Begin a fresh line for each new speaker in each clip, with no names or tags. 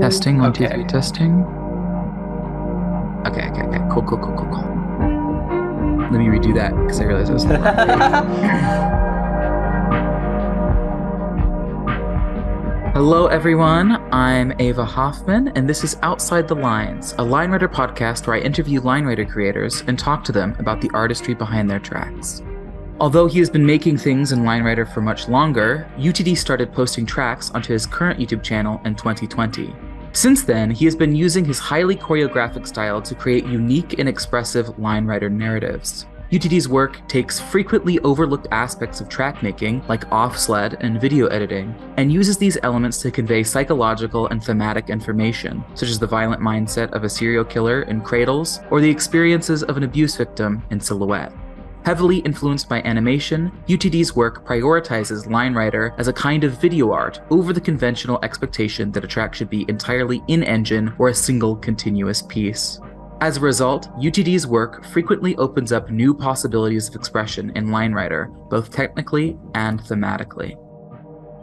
Testing, one, two, three, testing. Okay, okay, okay. Cool, cool, cool, cool, cool. Let me redo that because I realized I was. Hello, everyone. I'm Ava Hofmann, and this is Outside the Lines, a Line Rider podcast where I interview Line Rider creators and talk to them about the artistry behind their tracks. Although he has been making things in Line Rider for much longer, UTD started posting tracks onto his current YouTube channel in 2020. Since then, he has been using his highly choreographic style to create unique and expressive Line Rider narratives. UTD's work takes frequently overlooked aspects of track making, like off sled and video editing, and uses these elements to convey psychological and thematic information, such as the violent mindset of a serial killer in Cradles or the experiences of an abuse victim in Silhouette. Heavily influenced by animation, UTD's work prioritizes Line Rider as a kind of video art over the conventional expectation that a track should be entirely in engine or a single continuous piece. As a result, UTD's work frequently opens up new possibilities of expression in Line Rider, both technically and thematically.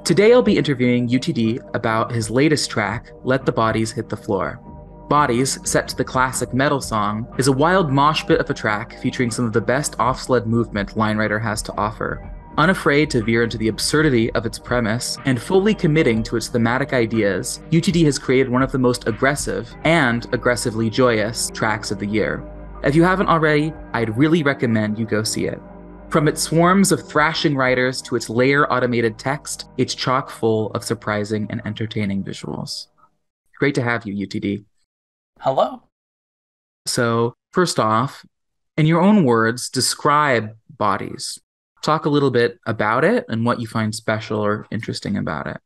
Today I'll be interviewing UTD about his latest track, Let the Bodies Hit the Floor. Bodies, set to the classic metal song, is a wild mosh pit of a track featuring some of the best off sled movement Line Rider has to offer. Unafraid to veer into the absurdity of its premise and fully committing to its thematic ideas, UTD has created one of the most aggressive and aggressively joyous tracks of the year. If you haven't already, I'd really recommend you go see it. From its swarms of thrashing riders to its layer automated text, it's chock full of surprising and entertaining visuals. Great to have you, UTD.
Hello.
So, first off, in your own words, describe bodies. Talk a little bit about it and what you find special or interesting about it.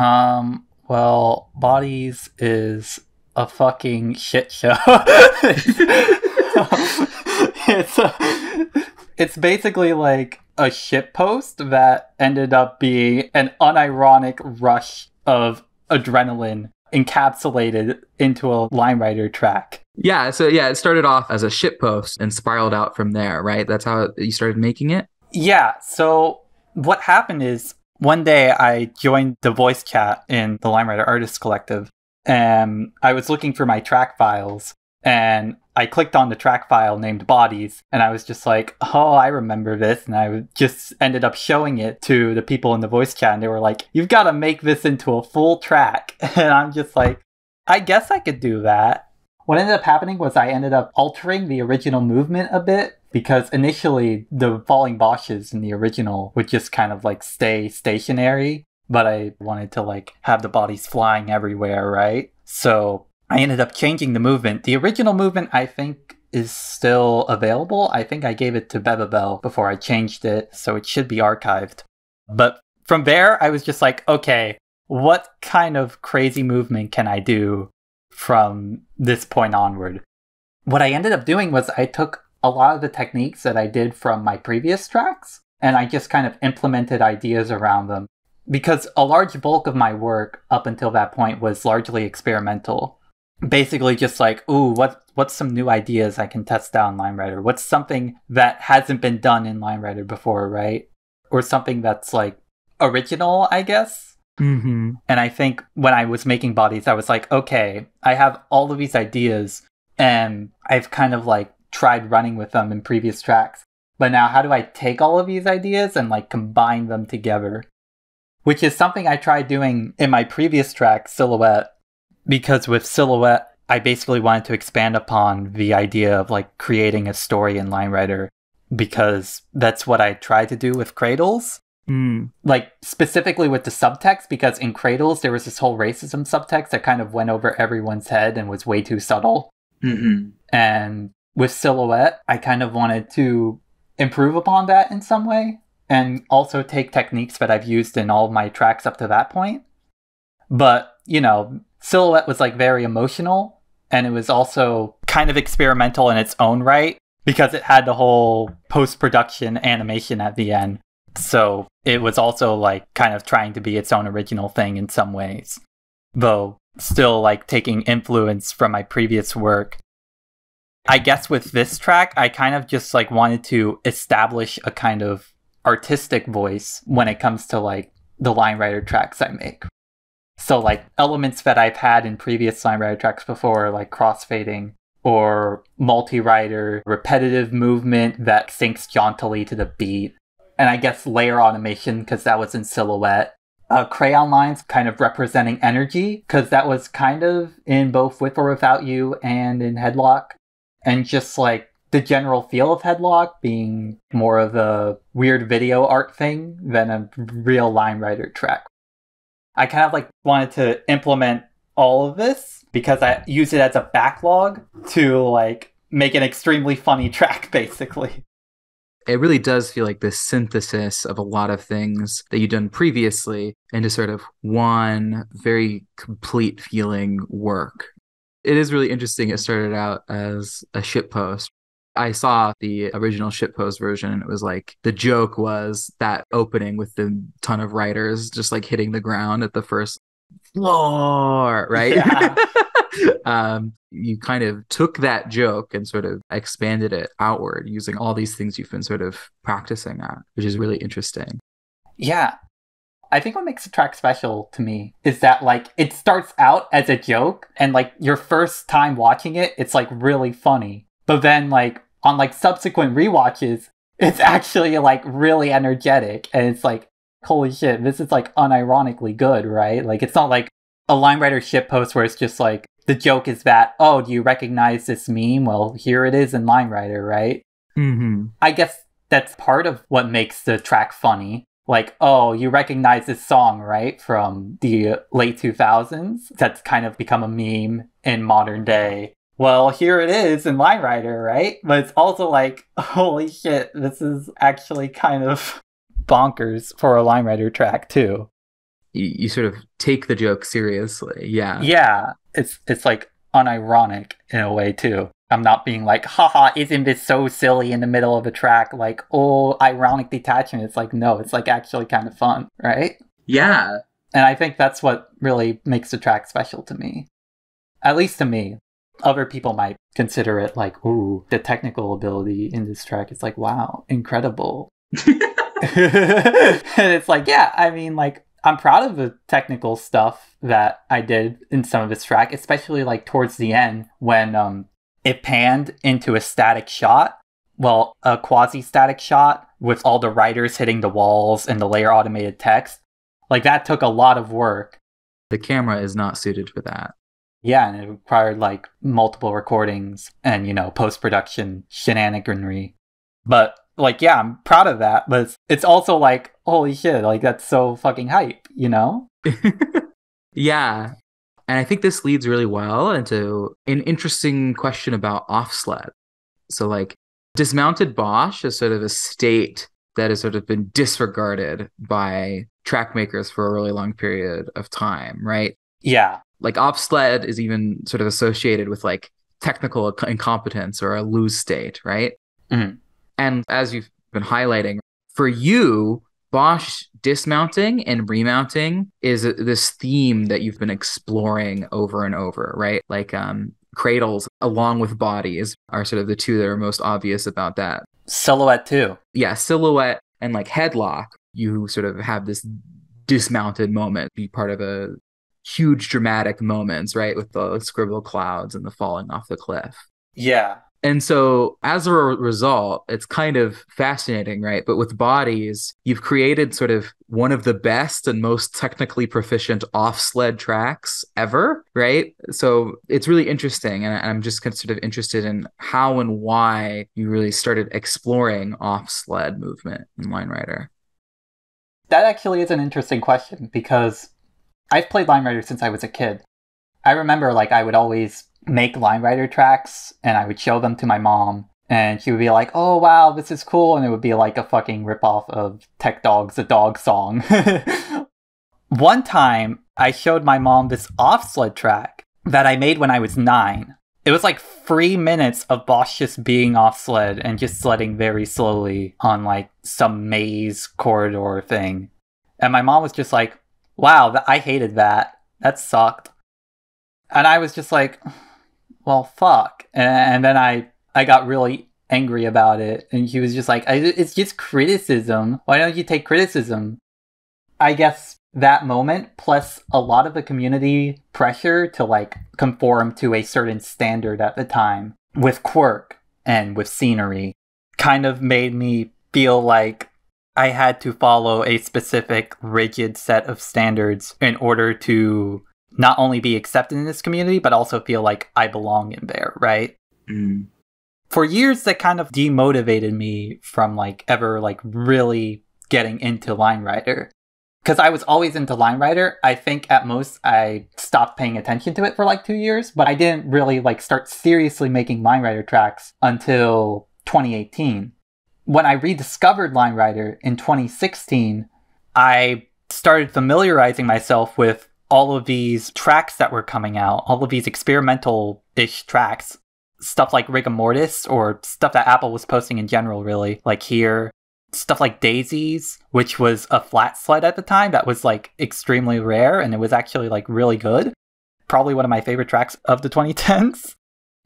Um. Well, bodies is a fucking shit show. it's a, it's basically like a shit post that ended up being an unironic rush of adrenaline encapsulated into a Line Rider track.
Yeah, so yeah, it started off as a shit post and spiraled out from there, right? That's how you started making it?
Yeah. So what happened is one day I joined the voice chat in the Line Rider Artists Collective, and I was looking for my track files, and I clicked on the track file named Bodies, and I was just like, "Oh, I remember this," and I just ended up showing it to the people in the voice chat, and they were like, "You've got to make this into a full track," and I'm just like, "I guess I could do that." What ended up happening was I ended up altering the original movement a bit because initially the falling bosses in the original would just kind of like stay stationary, but I wanted to like have the bodies flying everywhere, right? So I ended up changing the movement. The original movement I think is still available. I think I gave it to Bevibel before I changed it, so it should be archived. But from there I was just like, okay, what kind of crazy movement can I do from this point onward? What I ended up doing was I took a lot of the techniques that I did from my previous tracks, and I just kind of implemented ideas around them. Because a large bulk of my work up until that point was largely experimental. Basically just like, ooh, what what's some new ideas I can test out in Line Rider? What's something that hasn't been done in Line Rider before, right? Or something that's like original, I guess.
Mm-hmm.
And I think when I was making bodies, I was like, okay, I have all of these ideas and I've kind of like tried running with them in previous tracks. But now, how do I take all of these ideas and like combine them together? Which is something I tried doing in my previous track, Silhouette, because with Silhouette, I basically wanted to expand upon the idea of like creating a story in Line Rider because that's what I tried to do with Cradles
Mm.
like specifically with the subtext because in cradles there was this whole racism subtext that kind of went over everyone's head and was way too subtle
Mm-hmm.
and with silhouette i kind of wanted to improve upon that in some way and also take techniques that i've used in all of my tracks up to that point but you know silhouette was like very emotional and it was also kind of experimental in its own right because it had the whole post-production animation at the end so it was also like kind of trying to be its own original thing in some ways, though still like taking influence from my previous work. I guess with this track, I kind of just like wanted to establish a kind of artistic voice when it comes to like the Line Rider tracks I make. So, like elements that I've had in previous Line Rider tracks before, like crossfading or multi rider, repetitive movement that syncs jauntily to the beat, and I guess layer automation because that was in silhouette. Uh, crayon lines kind of representing energy because that was kind of in both with or without you and in headlock and just like the general feel of headlock being more of a weird video art thing than a real line rider track i kind of like wanted to implement all of this because i use it as a backlog to like make an extremely funny track basically
it really does feel like this synthesis of a lot of things that you've done previously into sort of one very complete feeling work. It is really interesting. It started out as a ship post. I saw the original ship post version and it was like the joke was that opening with the ton of riders just like hitting the ground at the first floor, right? Yeah. um, you kind of took that joke and sort of expanded it outward using all these things you've been sort of practicing at, which is really interesting.
Yeah. I think what makes the track special to me is that like it starts out as a joke and like your first time watching it, it's like really funny. But then like on like subsequent re-watches, it's actually like really energetic and it's like, holy shit, this is like unironically good, right? Like it's not like a line rider ship post where it's just like the joke is that, oh, do you recognize this meme? Well, here it is in Line Rider, right?
Mm-hmm.
I guess that's part of what makes the track funny. Like, oh, you recognize this song, right? From the late 2000s. That's kind of become a meme in modern day. Well, here it is in Line Rider, right? But it's also like, holy shit, this is actually kind of bonkers for a Line Rider track, too
you, you sort of take the joke seriously. Yeah.
Yeah. It's it's like unironic in a way too. I'm not being like, haha, isn't this so silly in the middle of a track? Like, oh, ironic detachment. It's like, no, it's like actually kind of fun, right?
Yeah.
And I think that's what really makes the track special to me. At least to me. Other people might consider it like, ooh, the technical ability in this track is like, wow, incredible. and it's like, yeah, I mean, like, I'm proud of the technical stuff that I did in some of this track, especially like towards the end when um, it panned into a static shot. Well, a quasi static shot with all the riders hitting the walls and the layer automated text. Like that took a lot of work.
The camera is not suited for that.
Yeah, and it required like multiple recordings and, you know, post production shenaniganry. But like yeah i'm proud of that but it's, it's also like holy shit like that's so fucking hype you know?
Yeah and i think this leads really well into an interesting question about off sled so like dismounted Bosh is sort of a state that has sort of been disregarded by track makers for a really long period of time right?
Yeah
like off sled is even sort of associated with like technical incompetence or a lose state right
mm-hmm.
And as you've been highlighting, for you, Bosh dismounting and remounting is this theme that you've been exploring over and over, right? Like um, cradles along with bodies are sort of the two that are most obvious about that.
Silhouette too.
Yeah, silhouette and like headlock, you sort of have this dismounted moment, be part of a huge dramatic moments, right? With the scribble clouds and the falling off the cliff.
Yeah.
And so, as a result, it's kind of fascinating, right? But with bodies, you've created sort of one of the best and most technically proficient off sled tracks ever, right? So, it's really interesting. And I'm just sort of interested in how and why you really started exploring off sled movement in Line Rider.
That actually is an interesting question because I've played Line Rider since I was a kid. I remember, like, I would always make line rider tracks and I would show them to my mom and she would be like, "Oh wow, this is cool," and it would be like a fucking ripoff of Tech Dog's "A Dog Song." One time, I showed my mom this off sled track that I made when I was nine. It was like three minutes of Bosh just being off sled and just sledding very slowly on like some maze corridor thing. And my mom was just like, "Wow, I hated that. That sucked." And I was just like, well, fuck. And then I, I got really angry about it. And he was just like, it's just criticism. Why don't you take criticism? I guess that moment plus a lot of the community pressure to like conform to a certain standard at the time with quirk and with scenery kind of made me feel like I had to follow a specific rigid set of standards in order to not only be accepted in this community, but also feel like I belong in there, right?
Mm.
For years, that kind of demotivated me from like ever like really getting into Line Rider. Because I was always into Line Rider. I think at most I stopped paying attention to it for like two years, but I didn't really like start seriously making Line Rider tracks until 2018. When I rediscovered Line Rider in 2016, I started familiarizing myself with all of these tracks that were coming out, all of these experimental ish tracks, stuff like Rigor Mortis or stuff that Apple was posting in general, really, like here. Stuff like Daisies, which was a flat sled at the time that was like extremely rare and it was actually like really good. Probably one of my favorite tracks of the 2010s.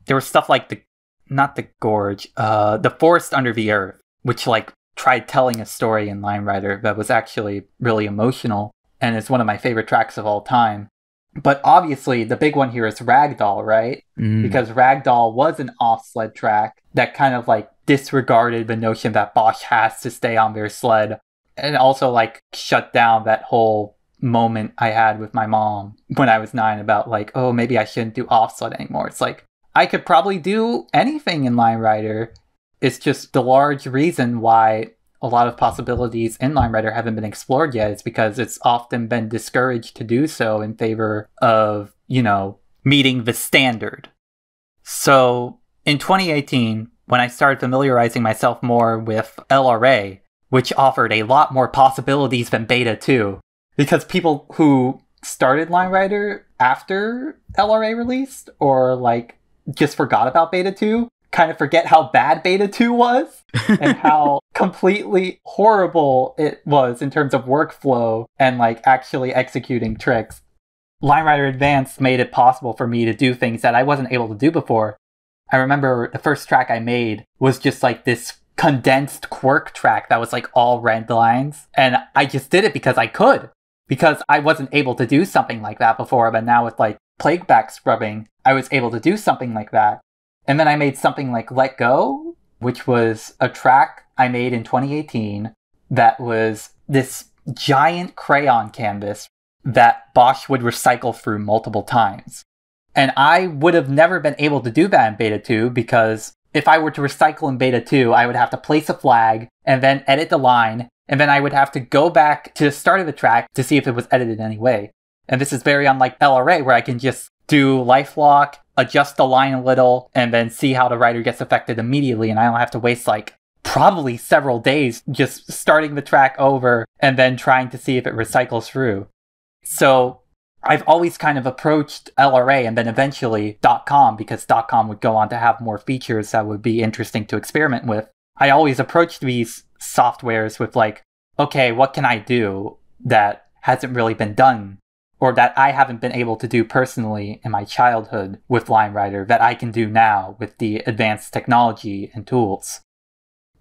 There was stuff like the, not the Gorge, uh, the Forest Under the Earth, which like tried telling a story in Line Rider that was actually really emotional and it's one of my favorite tracks of all time. But obviously, the big one here is Ragdoll, right?
Mm.
Because Ragdoll was an off sled track that kind of like disregarded the notion that Bosh has to stay on their sled and also like shut down that whole moment I had with my mom when I was nine about like, oh, maybe I shouldn't do off sled anymore. It's like, I could probably do anything in Line Rider. It's just the large reason why a lot of possibilities in Line Rider haven't been explored yet. It's because it's often been discouraged to do so in favor of, you know, meeting the standard. So in 2018, when I started familiarizing myself more with LRA, which offered a lot more possibilities than Beta 2, because people who started Line Rider after LRA released or like just forgot about Beta 2 kind of forget how bad Beta 2 was and how completely horrible it was in terms of workflow and like actually executing tricks. Line Rider Advanced made it possible for me to do things that I wasn't able to do before. I remember the first track I made was just like this condensed quirk track that was like all red lines. And I just did it because I could, because I wasn't able to do something like that before. But now with like playback scrubbing, I was able to do something like that. And then I made something like Let Go, which was a track I made in 2018 that was this giant crayon canvas that Bosh would recycle through multiple times. And I would have never been able to do that in Beta 2 because if I were to recycle in Beta 2, I would have to place a flag and then edit the line, and then I would have to go back to the start of the track to see if it was edited in any way. And this is very unlike LRA, where I can just do life lock, adjust the line a little, and then see how the rider gets affected immediately. And I don't have to waste like probably several days just starting the track over and then trying to see if it recycles through. So I've always kind of approached LRA and then eventually .com because .com would go on to have more features that would be interesting to experiment with. I always approached these softwares with like, okay, what can I do that hasn't really been done or that I haven't been able to do personally in my childhood with Line Rider that I can do now with the advanced technology and tools.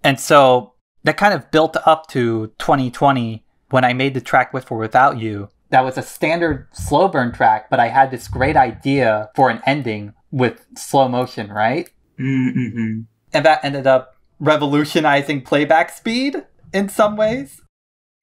And so that kind of built up to 2020 when I made the track with or without you. That was a standard slow burn track, but I had this great idea for an ending with slow motion, right?
Mm-hmm.
And that ended up revolutionizing playback speed in some ways.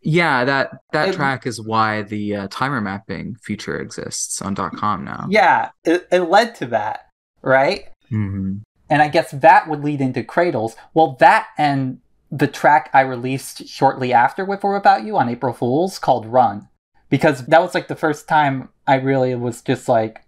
Yeah, that that
It-
track is why the uh, time remapping feature exists on .com now.
Yeah, it, it led to that, right?
hmm
And I guess that would lead into Cradles. Well, that and the track I released shortly after With or Without You on April Fool's called Run. Because that was like the first time I really was just like,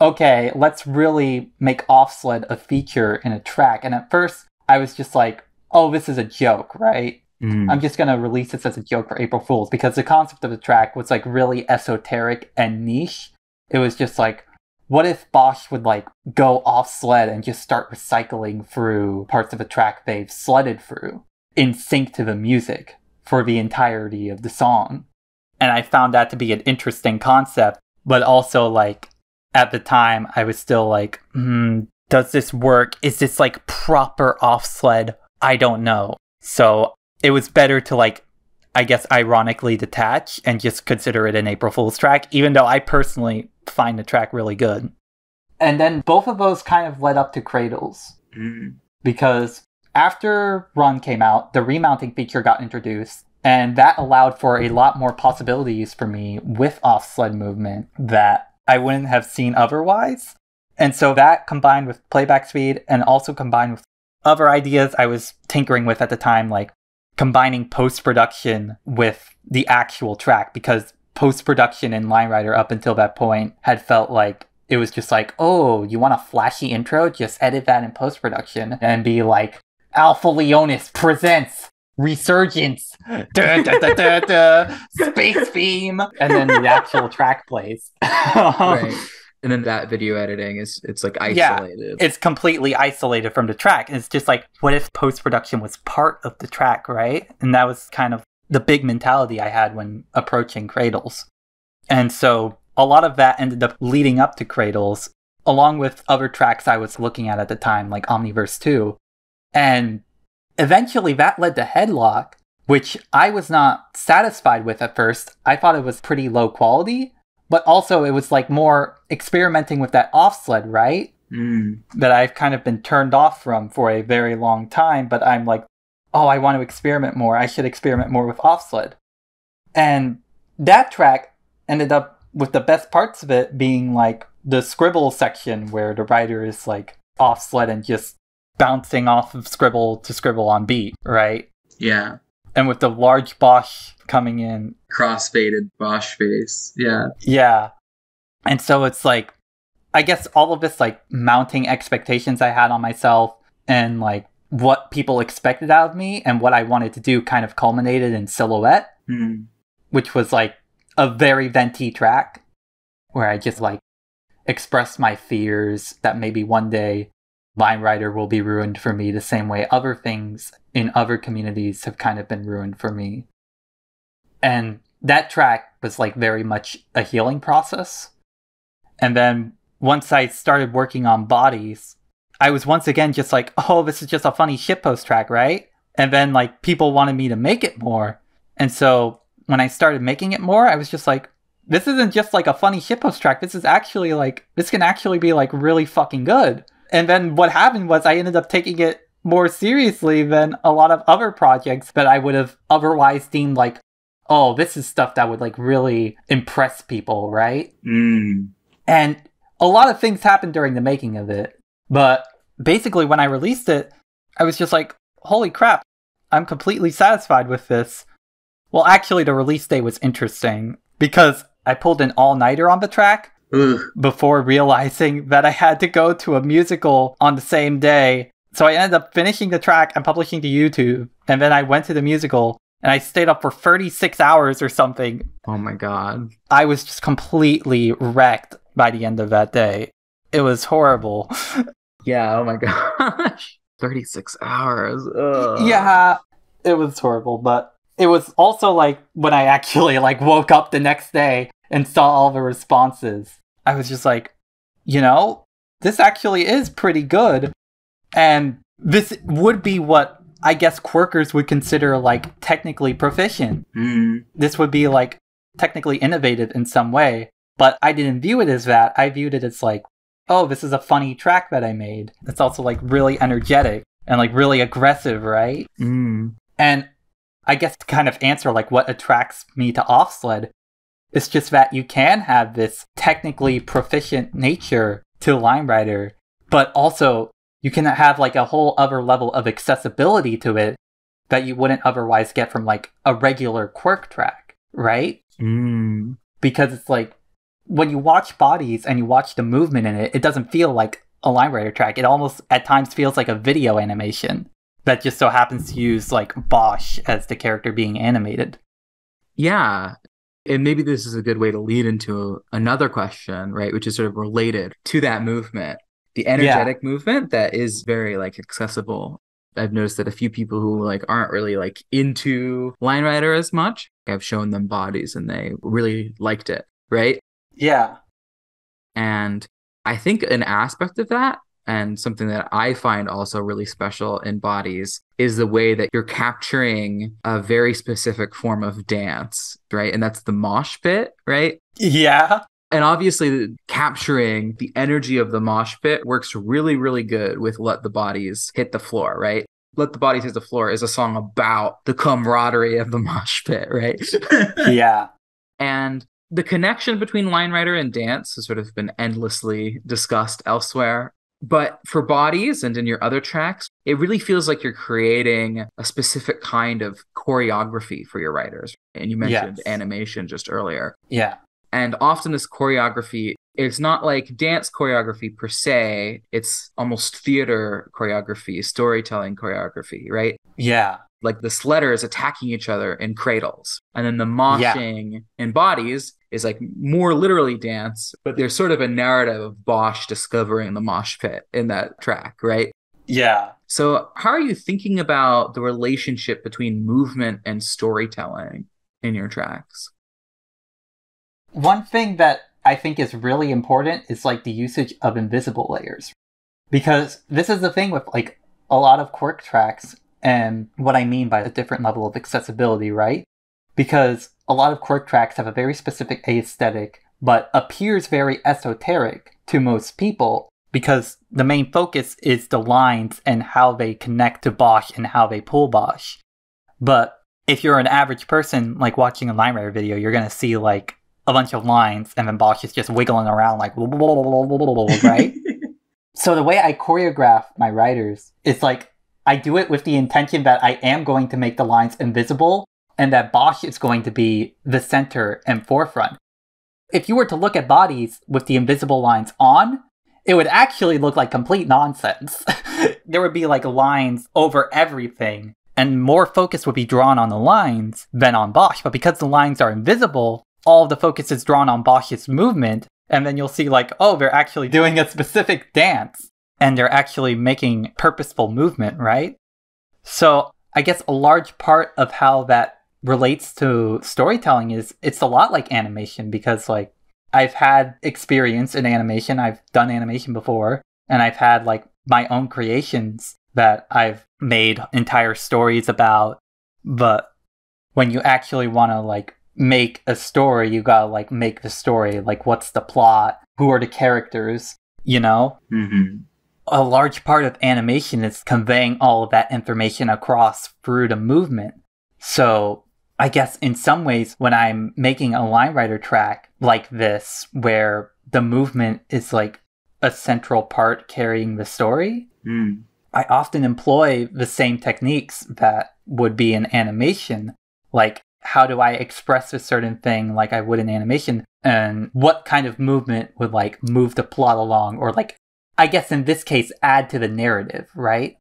okay, let's really make Off Sled a feature in a track. And at first, I was just like, oh, this is a joke, right?
Mm.
I'm just gonna release this as a joke for April Fools because the concept of the track was like really esoteric and niche. It was just like, what if Bosh would like go off sled and just start recycling through parts of a track they've sledded through in sync to the music for the entirety of the song? And I found that to be an interesting concept, but also like at the time I was still like, hmm, does this work? Is this like proper off sled? I don't know. So it was better to like I guess, ironically detach and just consider it an April Fool's track, even though I personally find the track really good. And then both of those kind of led up to Cradles.
Mm.
Because after Run came out, the remounting feature got introduced, and that allowed for a lot more possibilities for me with off sled movement that I wouldn't have seen otherwise. And so that combined with playback speed and also combined with other ideas I was tinkering with at the time, like combining post production with the actual track, because post production in Line Rider up until that point had felt like it was just like, oh, you want a flashy intro? Just edit that in post production and be like, Alpha Leonis presents Resurgence, Space Beam, and then the actual track plays.
Um, right. And then that video editing is it's like isolated.
Yeah, it's completely isolated from the track. And it's just like, what if post production was part of the track, right? And that was kind of the big mentality I had when approaching Cradles. And so a lot of that ended up leading up to Cradles, along with other tracks I was looking at at the time, like Omniverse 2. And eventually that led to Headlock, which I was not satisfied with at first. I thought it was pretty low quality, but also it was like more experimenting with that off sled, right?
Mm.
that I've kind of been turned off from for a very long time, but I'm like, oh, I want to experiment more. I should experiment more with off sled. And that track ended up with the best parts of it being like the scribble section where the rider is like off sled and just bouncing off of scribble to scribble on beat, right?
Yeah.
And with the large Bosh coming in
Crossfaded Bosh face. Yeah.
Yeah. And so it's like, I guess all of this, like, mounting expectations I had on myself and, like, what people expected out of me and what I wanted to do kind of culminated in Silhouette,
Mm.
which was, like, a very venti track where I just, like, expressed my fears that maybe one day Line Rider will be ruined for me the same way other things in other communities have kind of been ruined for me. And that track was like very much a healing process. And then once I started working on bodies, I was once again just like, oh, this is just a funny shitpost track, right? And then like people wanted me to make it more. And so when I started making it more, I was just like, this isn't just like a funny shitpost track. This is actually like, this can actually be like really fucking good. And then what happened was I ended up taking it more seriously than a lot of other projects that I would have otherwise deemed like, oh, this is stuff that would like really impress people, right?
Mm.
And a lot of things happened during the making of it. But basically, when I released it, I was just like, holy crap, I'm completely satisfied with this. Well, actually, the release day was interesting because I pulled an all nighter on the track
Ugh.
before realizing that I had to go to a musical on the same day. So I ended up finishing the track and publishing to YouTube. And then I went to the musical and I stayed up for 36 hours or something.
Oh my god.
I was just completely wrecked by the end of that day. It was horrible.
Yeah, oh my gosh. 36 hours. Ugh.
yeah, it was horrible, but it was also like when I actually like woke up the next day and saw all the responses. I was just like, you know, this actually is pretty good. And this would be what I guess quirkers would consider like technically proficient.
Mm.
This would be like technically innovative in some way. But I didn't view it as that. I viewed it as like, oh, this is a funny track that I made. It's also like really energetic and like really aggressive, right?
Mm.
And I guess to kind of answer like what attracts me to Offsled, it's just that you can have this technically proficient nature to Line Rider, but also you can have like a whole other level of accessibility to it that you wouldn't otherwise get from like a regular quirk track, right?
Mm.
Because it's like when you watch bodies and you watch the movement in it, it doesn't feel like a Line Rider track. It almost at times feels like a video animation that just so happens to use like Bosh as the character being animated.
Yeah. And maybe this is a good way to lead into another question, right? Which is sort of related to that movement. The energetic movement that is very like accessible. I've noticed that a few people who like aren't really like into Line Rider as much, I've shown them bodies and they really liked it, right?
Yeah.
And I think an aspect of that and something that I find also really special in bodies is the way that you're capturing a very specific form of dance, right? And that's the mosh pit, right?
Yeah.
And obviously, capturing the energy of the mosh pit works really, really good with Let the Bodies Hit the Floor, right? Let the Bodies Hit the Floor is a song about the camaraderie of the mosh pit, right?
yeah.
And the connection between Line Rider and dance has sort of been endlessly discussed elsewhere. But for bodies and in your other tracks, it really feels like you're creating a specific kind of choreography for your riders. And you mentioned
Yes.
animation just earlier.
Yeah.
And often this choreography, it's not like dance choreography per se, it's almost theater choreography, storytelling choreography, right?
Yeah.
Like the sledders attacking each other in cradles. And then the moshing in bodies is like more literally dance, but there's sort of a narrative of Bosh discovering the mosh pit in that track, right?
Yeah.
So, how are you thinking about the relationship between movement and storytelling in your tracks?
One thing that I think is really important is like the usage of invisible layers. Because this is the thing with like a lot of quirk tracks and what I mean by a different level of accessibility, right? Because a lot of quirk tracks have a very specific aesthetic, but appears very esoteric to most people because the main focus is the lines and how they connect to Bosh and how they pull Bosh. But if you're an average person, like watching a Line Rider video, you're gonna see like a bunch of lines and then Bosh is just wiggling around like right? so the way I choreograph my riders is like I do it with the intention that I am going to make the lines invisible and that Bosh is going to be the center and forefront. If you were to look at bodies with the invisible lines on, it would actually look like complete nonsense. there would be like lines over everything, and more focus would be drawn on the lines than on Bosh. But because the lines are invisible, all the focus is drawn on Bosh's movement, and then you'll see like, oh, they're actually doing a specific dance, and they're actually making purposeful movement, right? So I guess a large part of how that relates to storytelling is it's a lot like animation because like I've had experience in animation. I've done animation before and I've had like my own creations that I've made entire stories about. But when you actually want to like make a story, you gotta like make the story. Like, what's the plot? Who are the characters? You know?
Mm-hmm.
A large part of animation is conveying all of that information across through the movement. So I guess in some ways, when I'm making a Line Rider track like this, where the movement is like a central part carrying the story,
Mm.
I often employ the same techniques that would be in animation. Like, how do I express a certain thing like I would in animation? And what kind of movement would like move the plot along? Or like, I guess in this case, add to the narrative, right?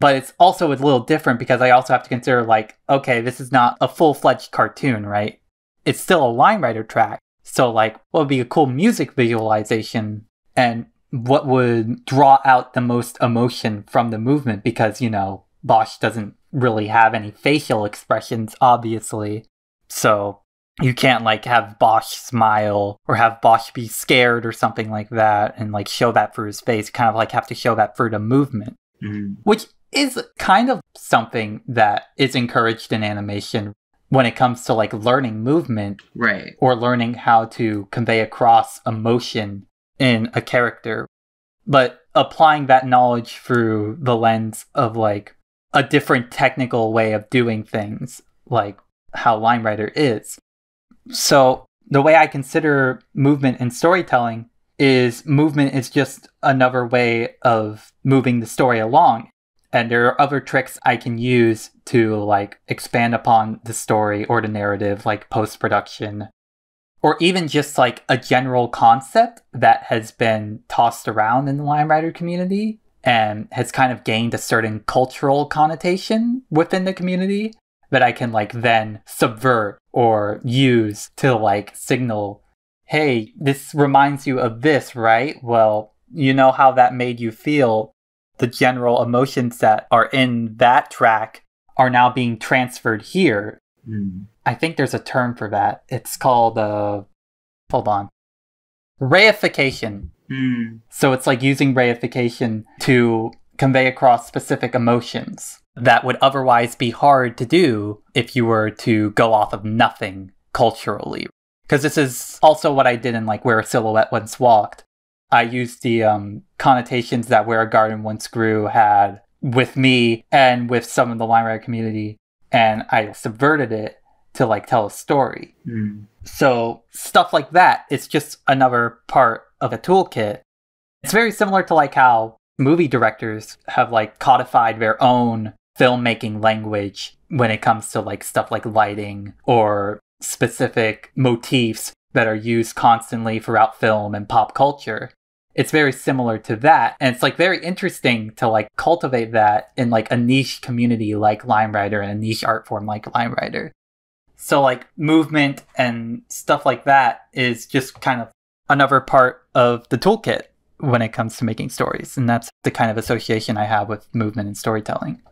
But it's also a little different because I also have to consider like, okay, this is not a full fledged cartoon, right? It's still a Line Rider track. So like, what would be a cool music visualization? And what would draw out the most emotion from the movement because, you know, Bosh doesn't really have any facial expressions, obviously. So you can't like have Bosh smile or have Bosh be scared or something like that and like show that through his face. You kind of like have to show that through the movement,
Mm.
which is kind of something that is encouraged in animation when it comes to like learning movement
Right.
or learning how to convey across emotion in a character. But applying that knowledge through the lens of like a different technical way of doing things, like how Line Rider is. So the way I consider movement and storytelling is movement is just another way of moving the story along. And there are other tricks I can use to like expand upon the story or the narrative, like post production, or even just like a general concept that has been tossed around in the Line Rider community and has kind of gained a certain cultural connotation within the community that I can like then subvert or use to like signal, hey, this reminds you of this, right? Well, you know how that made you feel. The general emotions that are in that track are now being transferred here.
Mm.
I think there's a term for that. It's called uh hold on. Reification.
Mm.
So it's like using reification to convey across specific emotions that would otherwise be hard to do if you were to go off of nothing culturally. Because this is also what I did in like Where a Silhouette Once Walked. I used the um, connotations that Where a Garden Once Grew had with me and with some of the Line Rider community, and I subverted it to like tell a story.
Mm.
So stuff like that, it's just another part of a toolkit. It's very similar to like how movie directors have like codified their own filmmaking language when it comes to like stuff like lighting or specific motifs that are used constantly throughout film and pop culture. It's very similar to that. And it's like very interesting to like cultivate that in like a niche community like Line Rider and a niche art form like Line Rider. So like movement and stuff like that is just kind of another part of the toolkit when it comes to making stories. And that's the kind of association I have with movement and storytelling.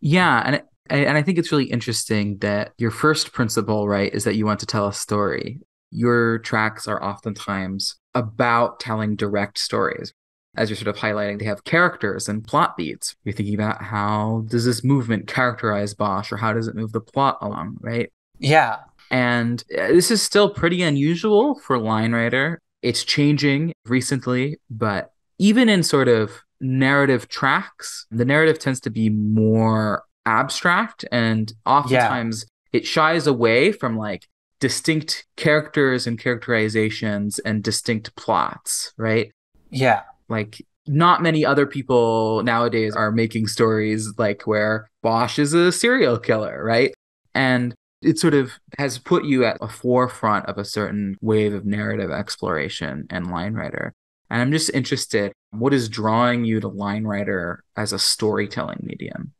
Yeah, and it, and I think it's really interesting that your first principle, right, is that you want to tell a story. Your tracks are oftentimes about telling direct stories. As you're sort of highlighting, they have characters and plot beats. You're thinking about how does this movement characterize Bosh or how does it move the plot along, right?
Yeah.
And uh, this is still pretty unusual for Line Rider. It's changing recently, but even in sort of narrative tracks, the narrative tends to be more abstract and oftentimes yeah. it shies away from like distinct characters and characterizations and distinct plots, right?
Yeah.
Like not many other people nowadays are making stories like where Bosh is a serial killer, right? And it sort of has put you at a forefront of a certain wave of narrative exploration and Line Rider. And I'm just interested, what is drawing you to Line Rider as a storytelling medium?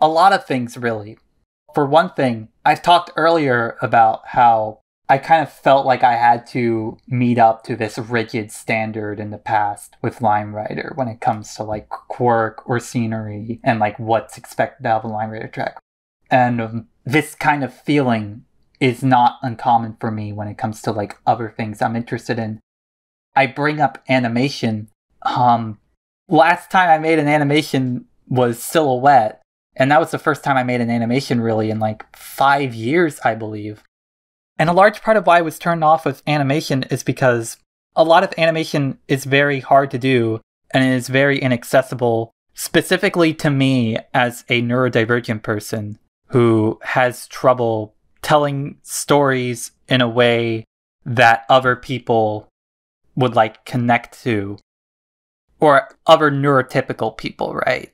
A lot of things, really. For one thing, I talked earlier about how I kind of felt like I had to meet up to this rigid standard in the past with Line Rider when it comes to like quirk or scenery and like what's expected out of a Line Rider track. And um, this kind of feeling is not uncommon for me when it comes to like other things I'm interested in. I bring up animation. Um, last time I made an animation was Silhouette, and that was the first time I made an animation really in like five years, I believe. And a large part of why I was turned off with animation is because a lot of animation is very hard to do and it is very inaccessible, specifically to me as a neurodivergent person who has trouble telling stories in a way that other people would like connect to or other neurotypical people, right?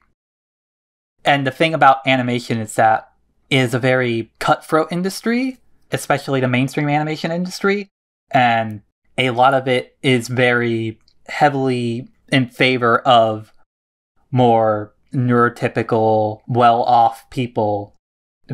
And the thing about animation is that is a very cutthroat industry, especially the mainstream animation industry, and a lot of it is very heavily in favor of more neurotypical, well-off people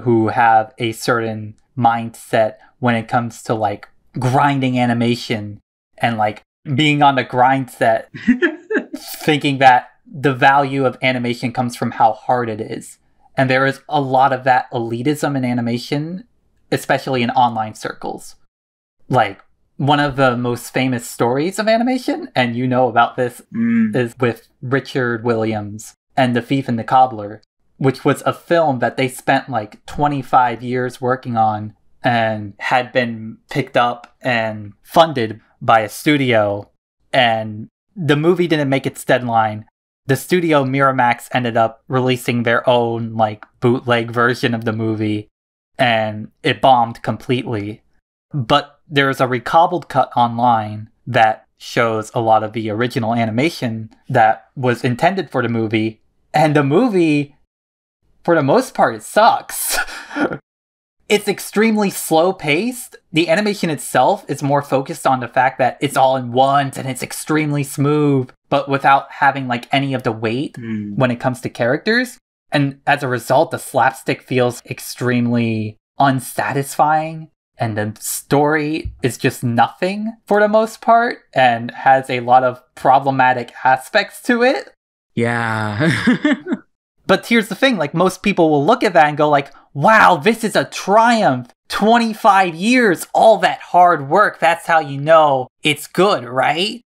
who have a certain mindset when it comes to like grinding animation and like being on the grind set, thinking that the value of animation comes from how hard it is. And there is a lot of that elitism in animation, especially in online circles. Like, one of the most famous stories of animation, and you know about this, mm. is with Richard Williams and The Thief and the Cobbler, which was a film that they spent like 25 years working on and had been picked up and funded by a studio. And the movie didn't make its deadline. The studio Miramax ended up releasing their own like bootleg version of the movie and it bombed completely. But there's a recobbled cut online that shows a lot of the original animation that was intended for the movie. And the movie for the most part, it sucks. it's extremely slow paced. The animation itself is more focused on the fact that it's all in ones and it's extremely smooth, but without having like any of the weight mm. when it comes to characters. And as a result, the slapstick feels extremely unsatisfying. And the story is just nothing for the most part and has a lot of problematic aspects to it.
Yeah.
But here's the thing, like most people will look at that and go like, "Wow, this is a triumph 25 years, all that hard work, that's how you know it's good, right?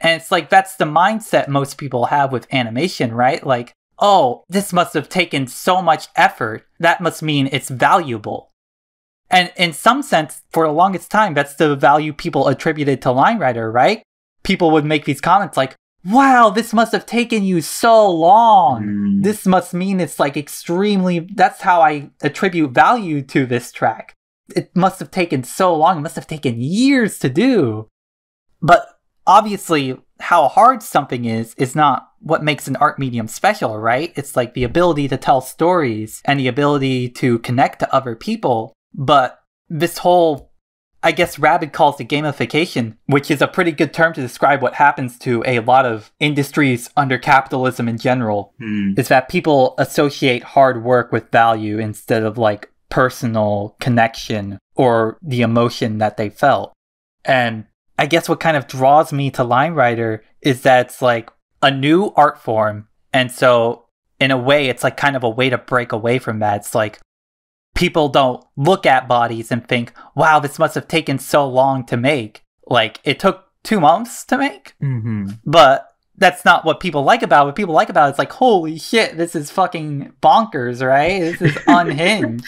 And it's like that's the mindset most people have with animation, right? Like, oh, this must have taken so much effort. That must mean it's valuable. And in some sense, for the longest time, that's the value people attributed to Line Rider, right? People would make these comments like, wow, this must have taken you so long.
Mm.
This must mean it's like extremely, that's how I attribute value to this track. It must have taken so long. It must have taken years to do. But obviously, how hard something is, is not what makes an art medium special, right? It's like the ability to tell stories and the ability to connect to other people. But this whole, I guess Rabid calls it gamification, which is a pretty good term to describe what happens to a lot of industries under capitalism in general,
Mm.
is that people associate hard work with value instead of like personal connection or the emotion that they felt. And I guess what kind of draws me to Line Rider is that it's like a new art form. And so, in a way, it's like kind of a way to break away from that. It's like people don't look at bodies and think, wow, this must have taken so long to make. Like, it took two months to make,
hmm
but that's not what people like about it. What people like about it is like, holy shit, this is fucking bonkers, right? This is unhinged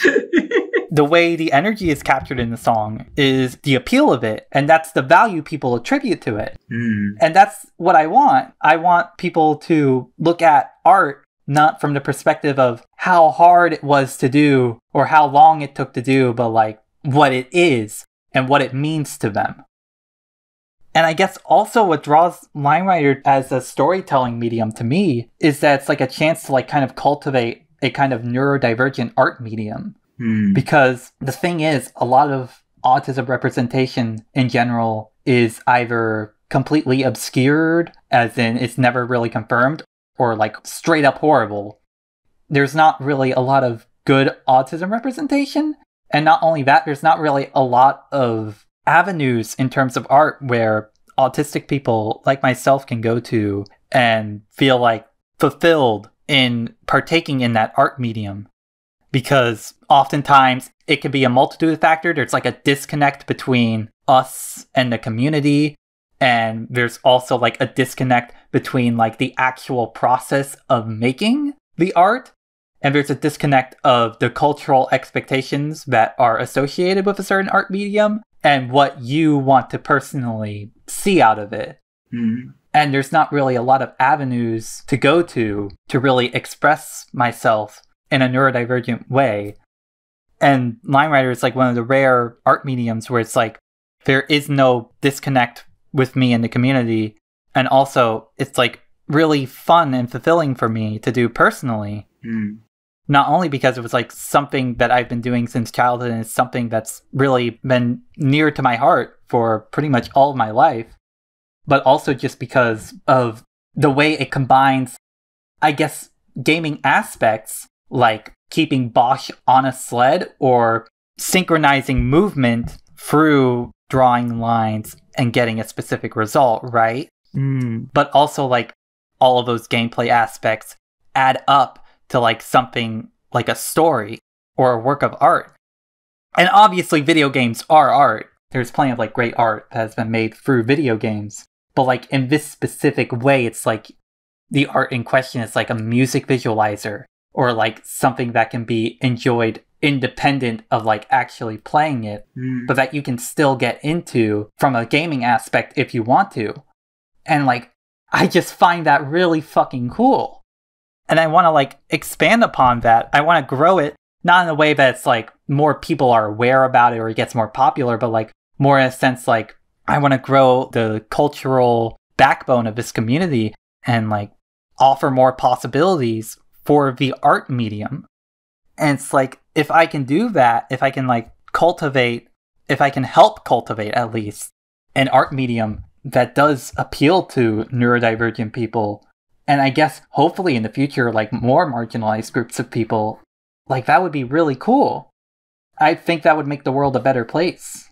the way the energy is captured in the song is the appeal of it and that's the value people attribute to it
Mm.
and that's what i want i want people to look at art not from the perspective of how hard it was to do or how long it took to do but like what it is and what it means to them and I guess also what draws Line Rider as a storytelling medium to me is that it's like a chance to like kind of cultivate a kind of neurodivergent art medium
Mm.
because the thing is a lot of autism representation in general is either completely obscured as in it's never really confirmed or like straight up horrible there's not really a lot of good autism representation and not only that there's not really a lot of avenues in terms of art where autistic people like myself can go to and feel like fulfilled in partaking in that art medium because oftentimes it can be a multitude of factors. There's like a disconnect between us and the community. And there's also like a disconnect between like the actual process of making the art. And there's a disconnect of the cultural expectations that are associated with a certain art medium and what you want to personally see out of it
Mm.
and there's not really a lot of avenues to go to to really express myself in a neurodivergent way. And Line Rider is like one of the rare art mediums where it's like there is no disconnect with me and the community. And also, it's like really fun and fulfilling for me to do personally.
Mm.
Not only because it was like something that I've been doing since childhood and it's something that's really been near to my heart for pretty much all of my life, but also just because of the way it combines, I guess, gaming aspects like keeping Bosh on a sled or synchronizing movement through drawing lines and getting a specific result, right?
Mm.
But also, like, all of those gameplay aspects add up to like something like a story or a work of art. And obviously, video games are art. There's plenty of like great art that has been made through video games. But like in this specific way, it's like the art in question is like a music visualizer or like something that can be enjoyed independent of like actually playing it,
Mm.
but that you can still get into from a gaming aspect if you want to. And like, I just find that really fucking cool. And I want to like expand upon that. I want to grow it, not in a way that it's like more people are aware about it or it gets more popular, but like more in a sense like I want to grow the cultural backbone of this community and like offer more possibilities for the art medium. And it's like if I can do that, if I can like cultivate, if I can help cultivate at least an art medium that does appeal to neurodivergent people, and I guess hopefully in the future, like more marginalized groups of people, like that would be really cool. I think that would make the world a better place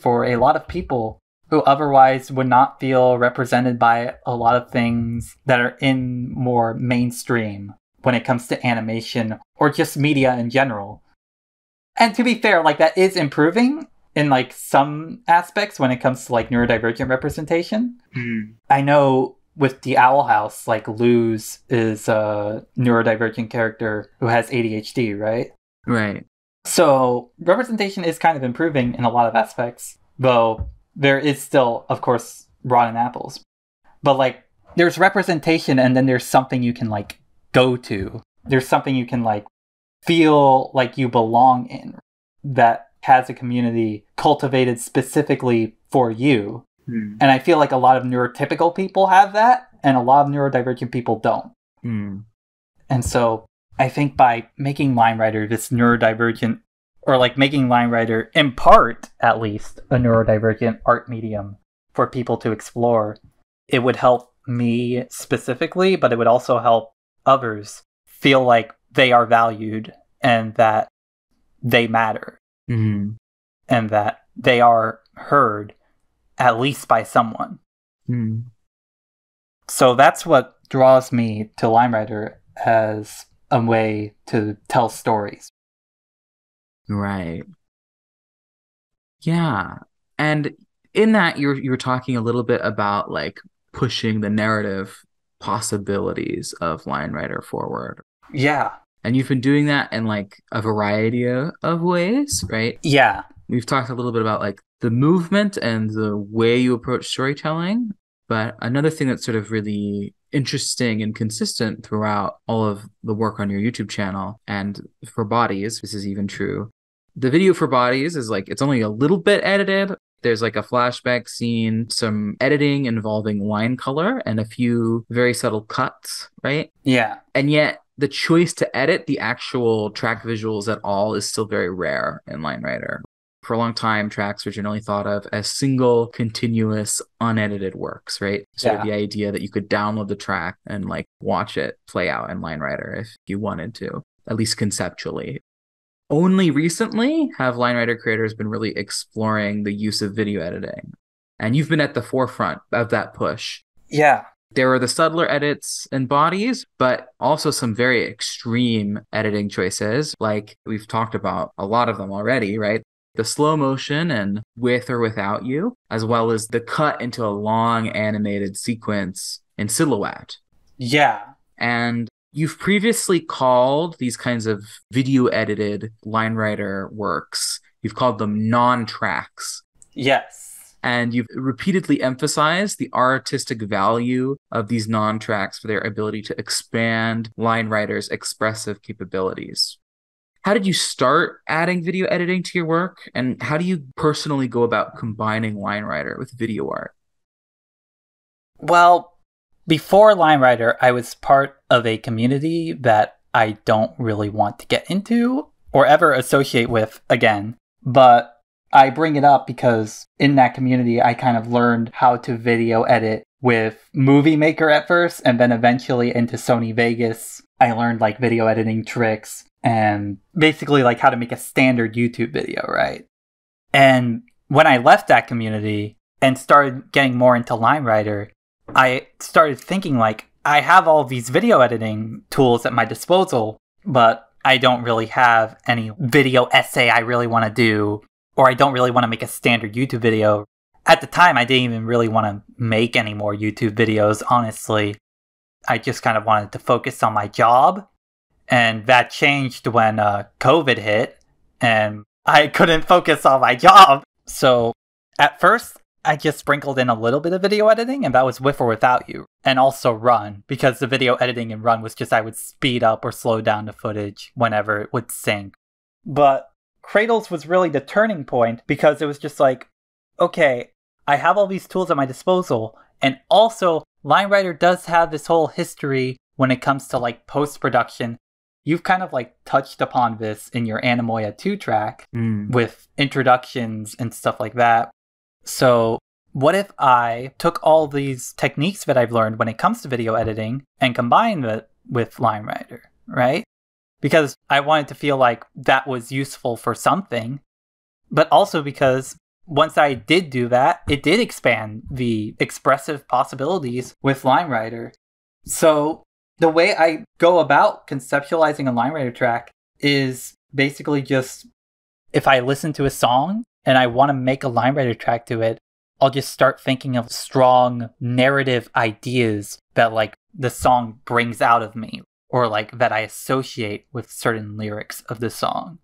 for a lot of people who otherwise would not feel represented by a lot of things that are in more mainstream when it comes to animation or just media in general. And to be fair, like that is improving in like some aspects when it comes to like neurodivergent representation.
Mm.
I know with the Owl House, like Luz is a neurodivergent character who has ADHD, right?
Right.
So representation is kind of improving in a lot of aspects, though there is still, of course, rotten apples. But like, there's representation, and then there's something you can like go to. There's something you can like feel like you belong in that has a community cultivated specifically for you.
Mm.
And I feel like a lot of neurotypical people have that, and a lot of neurodivergent people don't.
Mm.
And so I think by making Line Rider this neurodivergent, or like making Line Rider, in part at least, a neurodivergent art medium for people to explore, it would help me specifically, but it would also help others feel like they are valued and that they matter
Mm.
and that they are heard at least by someone.
Mm.
So that's what draws me to Line Rider as a way to tell stories.
Right. Yeah. And in that you're you're talking a little bit about like pushing the narrative possibilities of Line Rider forward.
Yeah.
And you've been doing that in like a variety of, ways, right?
Yeah.
We've talked a little bit about like the movement and the way you approach storytelling. But another thing that's sort of really interesting and consistent throughout all of the work on your YouTube channel and for bodies, this is even true. The video for bodies is like it's only a little bit edited. There's like a flashback scene, some editing involving line color, and a few very subtle cuts, right?
Yeah.
And yet the choice to edit the actual track visuals at all is still very rare in Line Rider. For a long time, tracks were generally thought of as single, continuous, unedited works, right? Sort of
Yeah.
the idea that you could download the track and like watch it play out in Line Rider if you wanted to, at least conceptually. Only recently have Line Rider creators been really exploring the use of video editing. And you've been at the forefront of that push.
Yeah.
There were the subtler edits and bodies, but also some very extreme editing choices. Like we've talked about a lot of them already, right? The slow motion and with or without you, as well as the cut into a long animated sequence in silhouette.
Yeah.
And you've previously called these kinds of video edited Line Rider works, you've called them non tracks
Yes.
and you've repeatedly emphasized the artistic value of these non-tracks for their ability to expand Line Riders' expressive capabilities. How did you start adding video editing to your work, and how do you personally go about combining Line Rider with video art?
Well, before Line Rider, I was part of a community that I don't really want to get into or ever associate with again. But I bring it up because in that community, I kind of learned how to video edit with Movie Maker at first, and then eventually into Sony Vegas. I learned like video editing tricks and basically like how to make a standard YouTube video, right? And when I left that community and started getting more into Line Rider, I started thinking like I have all these video editing tools at my disposal, but I don't really have any video essay I really want to do, or I don't really want to make a standard YouTube video. At the time, I didn't even really want to make any more YouTube videos, honestly. I just kind of wanted to focus on my job. And that changed when uh, COVID hit, and I couldn't focus on my job. So at first, I just sprinkled in a little bit of video editing, and that was with or without you. And also run, because the video editing and run was just I would speed up or slow down the footage whenever it would sync. But Cradles was really the turning point because it was just like, okay, I have all these tools at my disposal, and also Line Rider does have this whole history when it comes to like post production. You've kind of like touched upon this in your Animoya 2 track
Mm.
with introductions and stuff like that. So, what if I took all these techniques that I've learned when it comes to video editing and combined it with Line Rider, right? Because I wanted to feel like that was useful for something, but also because once I did do that, it did expand the expressive possibilities with Line Rider. So, the way I go about conceptualizing a Line Rider track is basically just if I listen to a song and I want to make a Line Rider track to it, I'll just start thinking of strong narrative ideas that like the song brings out of me or like that I associate with certain lyrics of the song.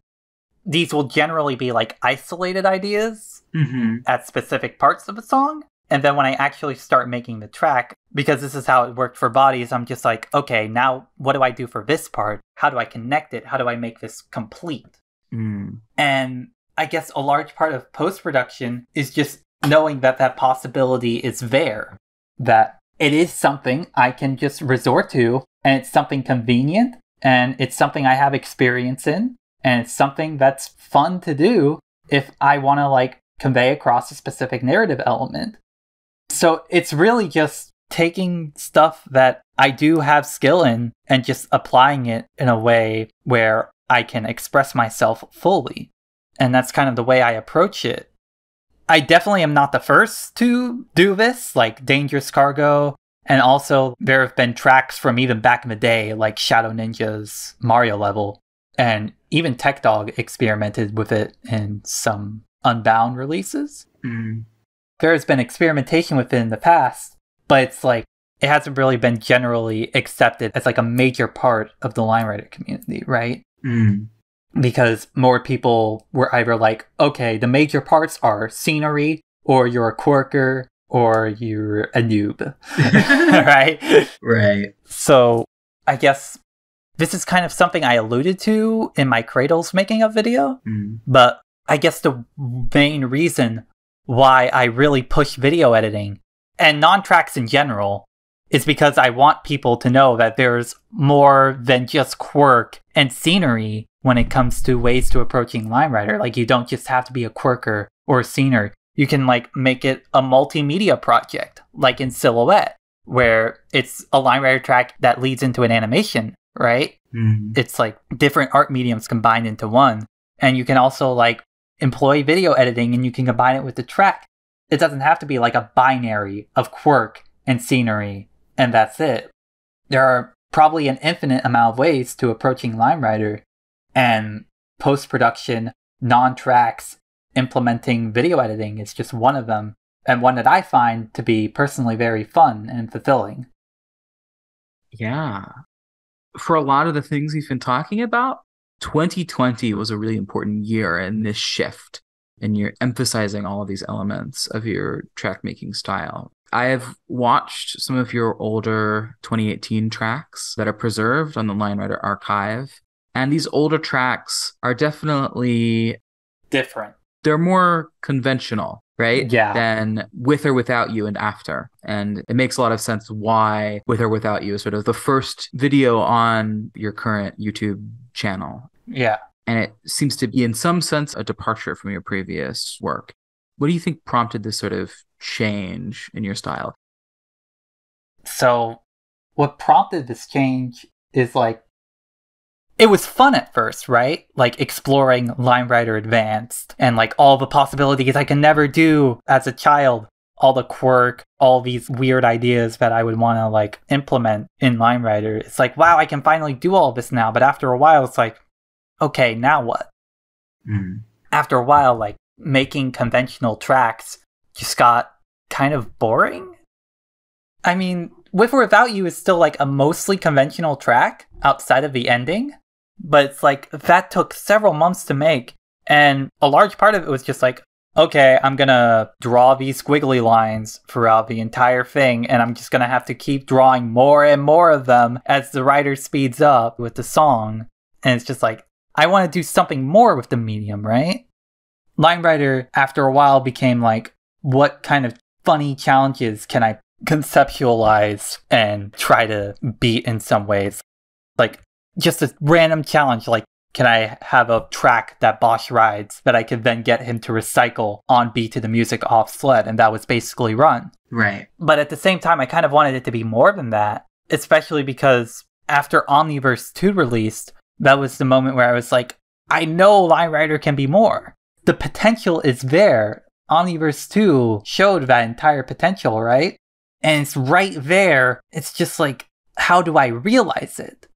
These will generally be like isolated ideas
Mm-hmm.
at specific parts of a song. And then when I actually start making the track, because this is how it worked for bodies, I'm just like, okay, now what do I do for this part? How do I connect it? How do I make this complete?
Mm.
And I guess a large part of post production is just knowing that that possibility is there, that it is something I can just resort to, and it's something convenient, and it's something I have experience in, and it's something that's fun to do if I want to like convey across a specific narrative element. So it's really just taking stuff that I do have skill in and just applying it in a way where I can express myself fully. And that's kind of the way I approach it. I definitely am not the first to do this, like Dangerous Cargo. And also, there have been tracks from even back in the day, like Shadow Ninja's Mario level. And even Tech Dog experimented with it in some Unbound releases.
Mm.
There has been experimentation with it in the past, but it's like it hasn't really been generally accepted as like a major part of the Line Rider community, right?
Mm.
Because more people were either like, okay, the major parts are scenery, or you're a quirker, or you're a noob, right?
Right.
So I guess this is kind of something I alluded to in my Cradles making a video,
Mm.
but I guess the main reason why I really push video editing and non tracks in general is because I want people to know that there's more than just quirk and scenery when it comes to ways to approaching Line Rider. Like you don't just have to be a quirker or a scener. You can like make it a multimedia project, like in Silhouette, where it's a Line Rider track that leads into an animation, right?
Mm.
it's like different art mediums combined into one. And you can also like employ video editing and you can combine it with the track. It doesn't have to be like a binary of quirk and scenery and that's it. There are probably an infinite amount of ways to approaching Line Rider and post production, non tracks, implementing video editing is just one of them, and one that I find to be personally very fun and fulfilling.
Yeah. For a lot of the things we've been talking about, 2020 was a really important year in this shift. And you're emphasizing all of these elements of your track making style. I have watched some of your older 2018 tracks that are preserved on the Line Rider archive. And these older tracks are definitely
Different.
they're more conventional, right?
Yeah.
Than with or without you and after. And it makes a lot of sense why with or without you is sort of the first video on your current YouTube channel.
Yeah.
And it seems to be, in some sense, a departure from your previous work. What do you think prompted this sort of change in your style?
So, what prompted this change is like, it was fun at first, right? Like exploring Line Rider Advanced and like all the possibilities I can never do as a child, all the quirk, all these weird ideas that I would want to like implement in Line Rider. It's like, wow, I can finally do all this now. But after a while, it's like, okay, now what? Mm-hmm. After a while, like making conventional tracks just got kind of boring. I mean, With or Without You is still like a mostly conventional track outside of the ending, but it's like that took several months to make, and a large part of it was just like, okay, I'm gonna draw these squiggly lines throughout the entire thing, and I'm just gonna have to keep drawing more and more of them as the rider speeds up with the song. And it's just like, I wanna do something more with the medium, right? Line Rider, after a while, became like, what kind of funny challenges can I conceptualize and try to beat in some ways? Like, just a random challenge, like, can I have a track that Bosh rides that I could then get him to recycle on beat to the music off sled? And that was basically run.
Right.
But at the same time, I kind of wanted it to be more than that, especially because after Omniverse 2 released, that was the moment where I was like, I know Line Rider can be more. The potential is there. Omniverse 2 showed that entire potential, right? And it's right there. It's just like, how do I realize it?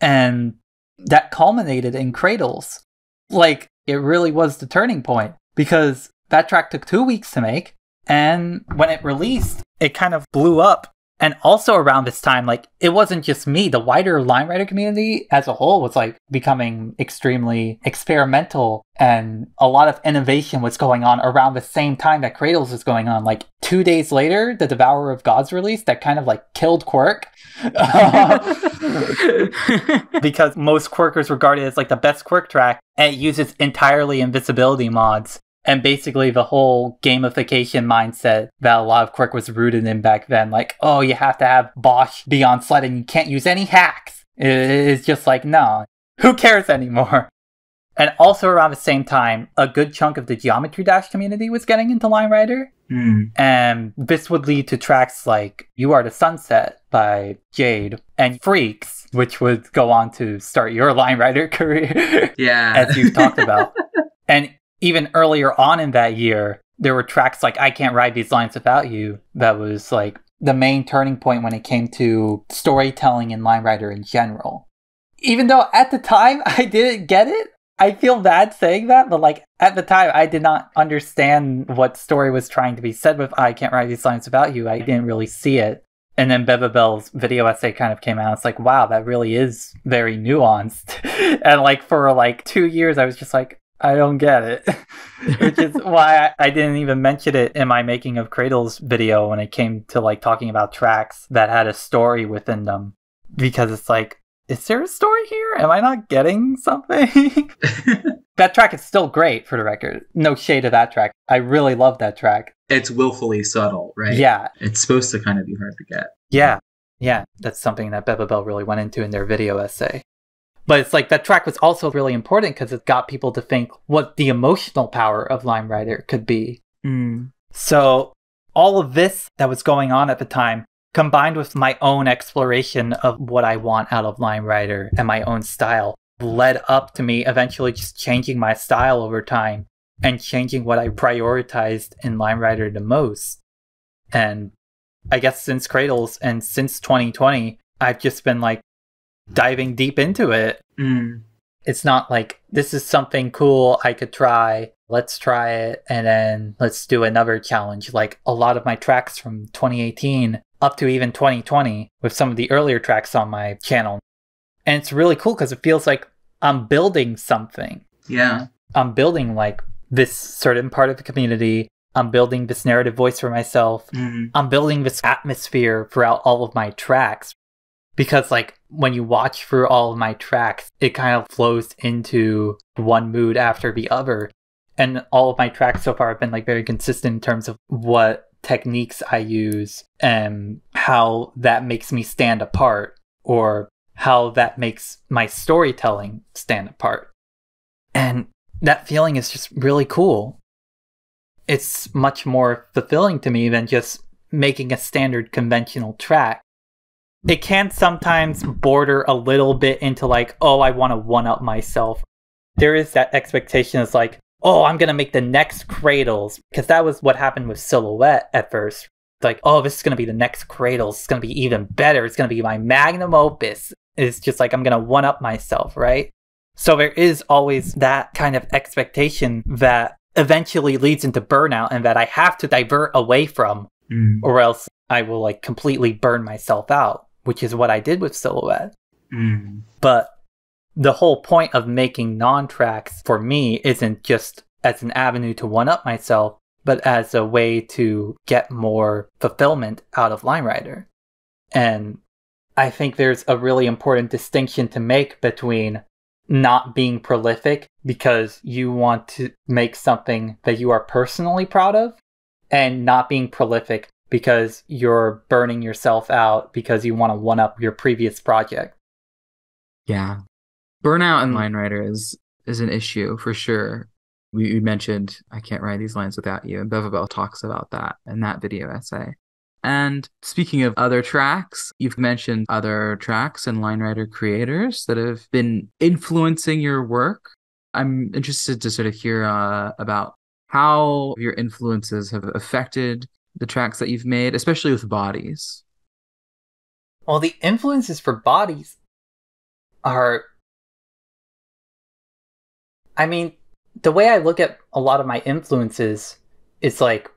And that culminated in Cradles. Like, it really was the turning point because that track took two weeks to make. And when it released, it kind of blew up and also around this time, like it wasn't just me, the wider Line Rider community as a whole was like becoming extremely experimental and a lot of innovation was going on around the same time that Cradles was going on. Like two days later, the Devourer of Gods released that kind of like killed Quirk. because most Quirkers regard it as like the best Quirk track and it uses entirely invisibility mods and basically the whole gamification mindset that a lot of Quirk was rooted in back then, like, oh, you have to have Bosh be on sled and you can't use any hacks. It's just like, no, who cares anymore? And also around the same time, a good chunk of the Geometry Dash community was getting into Line Rider.
Mm.
And this would lead to tracks like You Are the Sunset by Jade and Freaks, which would go on to start your Line Rider career.
Yeah.
as you've talked about. and even earlier on in that year, there were tracks like I Can't Ride These Lines Without You that was like the main turning point when it came to storytelling in Line Rider in general. Even though at the time I didn't get it, I feel bad saying that, but like at the time I did not understand what story was trying to be said with I Can't Ride These Lines Without You. I mm-hmm. didn't really see it. And then Bevibel's video essay kind of came out. It's like, wow, that really is very nuanced. and like for like two years, I was just like, I don't get it. Which is why I, I, didn't even mention it in my making of Cradles video when it came to like talking about tracks that had a story within them. Because it's like, is there a story here? Am I not getting something? that track is still great for the record. No shade of that track. I really love that track.
It's willfully subtle, right?
Yeah.
It's supposed to kind of be hard to get.
Yeah. Yeah. That's something that Bevibel really went into in their video essay. But it's like that track was also really important because it got people to think what the emotional power of Line Rider could be.
Mm.
So all of this that was going on at the time, combined with my own exploration of what I want out of Line Rider and my own style, led up to me eventually just changing my style over time and changing what I prioritized in Line Rider the most. And I guess since Cradles and since 2020, I've just been like diving deep into it.
Mm.
It's not like this is something cool I could try. Let's try it and then let's do another challenge. Like a lot of my tracks from 2018 up to even 2020 with some of the earlier tracks on my channel. And it's really cool because it feels like I'm building something.
Yeah.
I'm building like this certain part of the community. I'm building this narrative voice for myself.
Mm.
I'm building this atmosphere throughout all of my tracks because like when you watch through all of my tracks it kind of flows into one mood after the other. And all of my tracks so far have been like very consistent in terms of what techniques i use and how that makes me stand apart or how that makes my storytelling stand apart. And that feeling is just really cool. It's much more fulfilling to me than just making a standard conventional track it can sometimes border a little bit into like, oh, I want to one up myself. There is that expectation is like, oh, I'm going to make the next Cradles. Because that was what happened with Silhouette at first. Like, oh, this is going to be the next Cradles. It's going to be even better. It's going to be my magnum opus. It's just like, I'm going to one up myself, right? So there is always that kind of expectation that eventually leads into burnout and that I have to divert away from,
Mm.
or else I will like completely burn myself out which is what I did with Silhouette.
Mm.
But the whole point of making non tracks for me isn't just as an avenue to one up myself, but as a way to get more fulfillment out of Line Rider. And I think there's a really important distinction to make between not being prolific because you want to make something that you are personally proud of and not being prolific because you're burning yourself out because you want to one up your previous project.
Yeah. Burnout in
Mm.
Line Rider is is an issue for sure. We, we mentioned I can't ride these lines without you, and Bevibel talks about that in that video essay. And speaking of other tracks, you've mentioned other tracks and Line Rider creators that have been influencing your work. I'm interested to sort of hear uh, about how your influences have affected the tracks that you've made, especially with bodies.
Well, the influences for bodies are. I mean, the way I look at a lot of my influences is like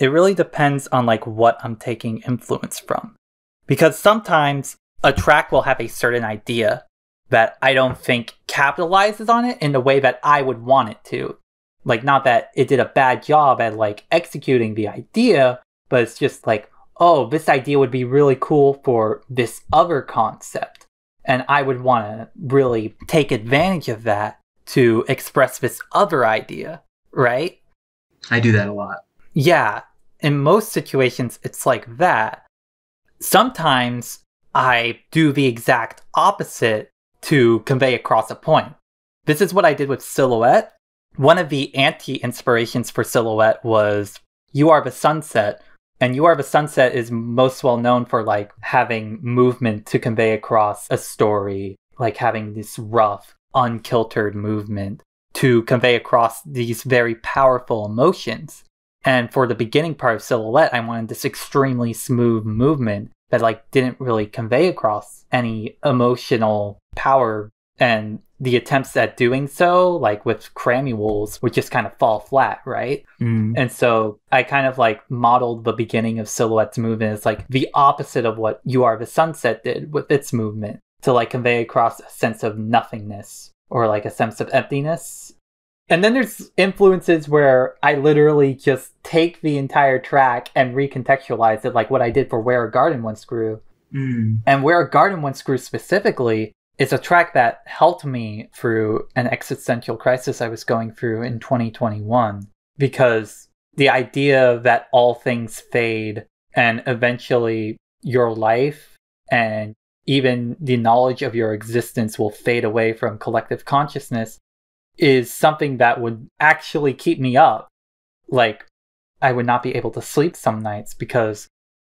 it really depends on like what I'm taking influence from. Because sometimes a track will have a certain idea that I don't think capitalizes on it in the way that I would want it to. Like not that it did a bad job at like executing the idea, but it's just like, oh, this idea would be really cool for this other concept. And I would want to really take advantage of that to express this other idea, right?
I do that a lot.
Yeah. In most situations, it's like that. Sometimes I do the exact opposite to convey across a point. This is what I did with Silhouette. One of the anti inspirations for Silhouette was You Are the Sunset. And You Are the Sunset is most well known for like having movement to convey across a story, like having this rough, unkiltered movement to convey across these very powerful emotions. And for the beginning part of Silhouette, I wanted this extremely smooth movement that like didn't really convey across any emotional power and the attempts at doing so like with Cramules would just kind of fall flat right
Mm.
and so i kind of like modeled the beginning of silhouette's movement as like the opposite of what you are the sunset did with its movement to like convey across a sense of nothingness or like a sense of emptiness and then there's influences where I literally just take the entire track and recontextualize it, like what I did for Where a Garden Once Grew.
Mm.
And Where a Garden Once Grew specifically is a track that helped me through an existential crisis I was going through in 2021. Because the idea that all things fade and eventually your life and even the knowledge of your existence will fade away from collective consciousness is something that would actually keep me up. Like, I would not be able to sleep some nights because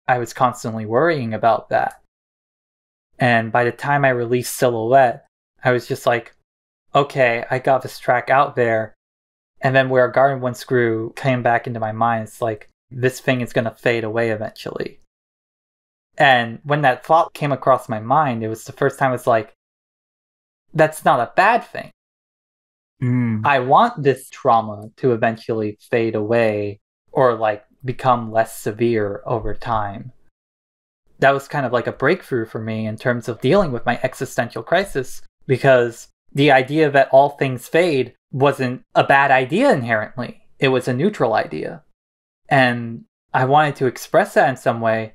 I was constantly worrying about that. And by the time I released Silhouette, I was just like, okay, I got this track out there. And then where a garden once grew came back into my mind. It's like, this thing is going to fade away eventually. And when that thought came across my mind, it was the first time it's like, that's not a bad thing.
Mm.
I want this trauma to eventually fade away or like become less severe over time. That was kind of like a breakthrough for me in terms of dealing with my existential crisis because the idea that all things fade wasn't a bad idea inherently. It was a neutral idea. And I wanted to express that in some way.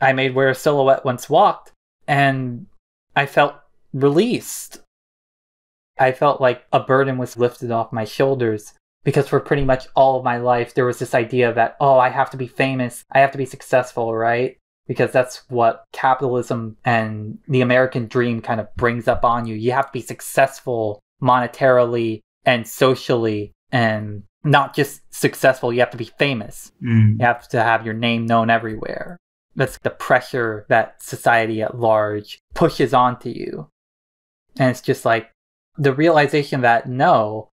I made Where a Silhouette Once Walked, and I felt released. I felt like a burden was lifted off my shoulders because for pretty much all of my life, there was this idea that, oh, I have to be famous, I have to be successful, right? Because that's what capitalism and the American dream kind of brings up on you. You have to be successful monetarily and socially, and not just successful, you have to be famous.
Mm.
You have to have your name known everywhere. That's the pressure that society at large pushes onto you. And it's just like the realization that no,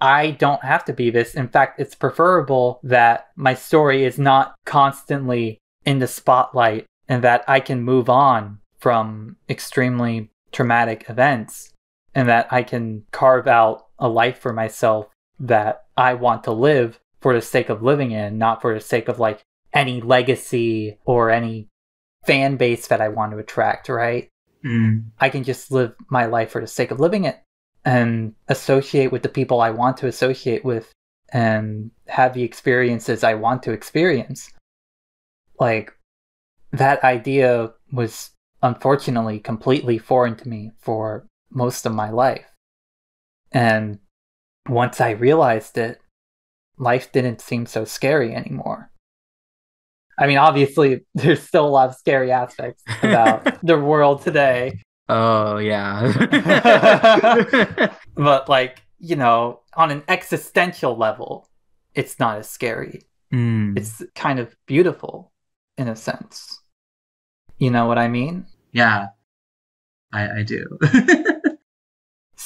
I don't have to be this. In fact, it's preferable that my story is not constantly in the spotlight and that I can move on from extremely traumatic events and that I can carve out a life for myself that I want to live for the sake of living in, not for the sake of like any legacy or any fan base that I want to attract, right?
Mm.
I can just live my life for the sake of living it and associate with the people I want to associate with and have the experiences I want to experience. Like, that idea was unfortunately completely foreign to me for most of my life. And once I realized it, life didn't seem so scary anymore. I mean, obviously, there's still a lot of scary aspects about the world today,
Oh yeah.
but like, you know, on an existential level, it's not as scary.
Mm.
It's kind of beautiful in a sense. You know what I mean?
yeah, I I do.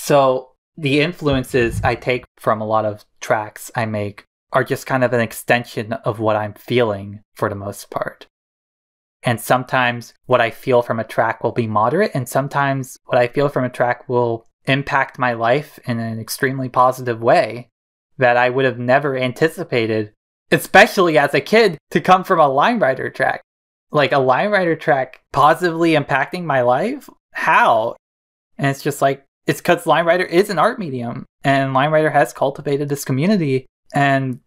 So, the influences I take from a lot of tracks I make are just kind of an extension of what I'm feeling for the most part. And sometimes what I feel from a track will be moderate, and sometimes what I feel from a track will impact my life in an extremely positive way that I would have never anticipated, especially as a kid, to come from a line rider track. Like a line rider track positively impacting my life? How? And it's just like, it's because line rider is an art medium and line rider has cultivated this community. And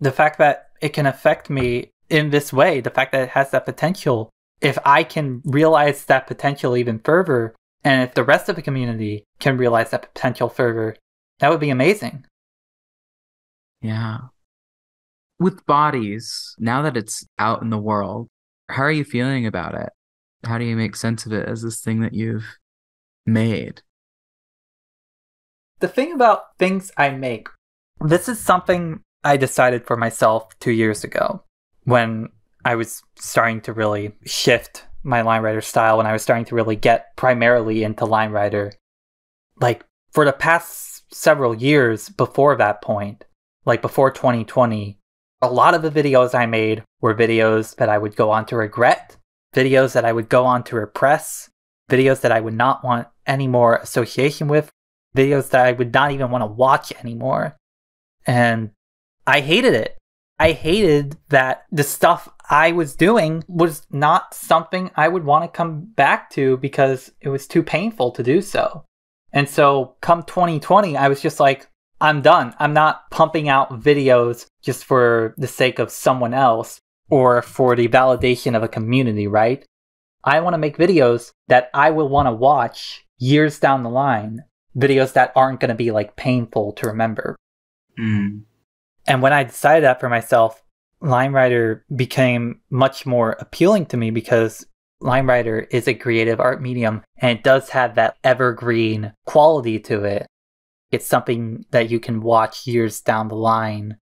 the fact that it can affect me in this way, the fact that it has that potential, if I can realize that potential even further, and if the rest of the community can realize that potential further, that would be amazing.
Yeah. With bodies, now that it's out in the world, how are you feeling about it? How do you make sense of it as this thing that you've made?
The thing about things I make, this is something I decided for myself two years ago when I was starting to really shift my Line Rider style, when I was starting to really get primarily into Line Rider. Like for the past several years before that point, like before 2020, a lot of the videos I made were videos that I would go on to regret, videos that I would go on to repress, videos that I would not want any more association with, videos that I would not even want to watch anymore. And I hated it. I hated that the stuff I was doing was not something I would want to come back to because it was too painful to do so. And so, come 2020, I was just like, I'm done. I'm not pumping out videos just for the sake of someone else or for the validation of a community, right? I want to make videos that I will want to watch years down the line, videos that aren't going to be like painful to remember.
Mm.
And when I decided that for myself, Line Rider became much more appealing to me because Line Rider is a creative art medium and it does have that evergreen quality to it it's something that you can watch years down the line.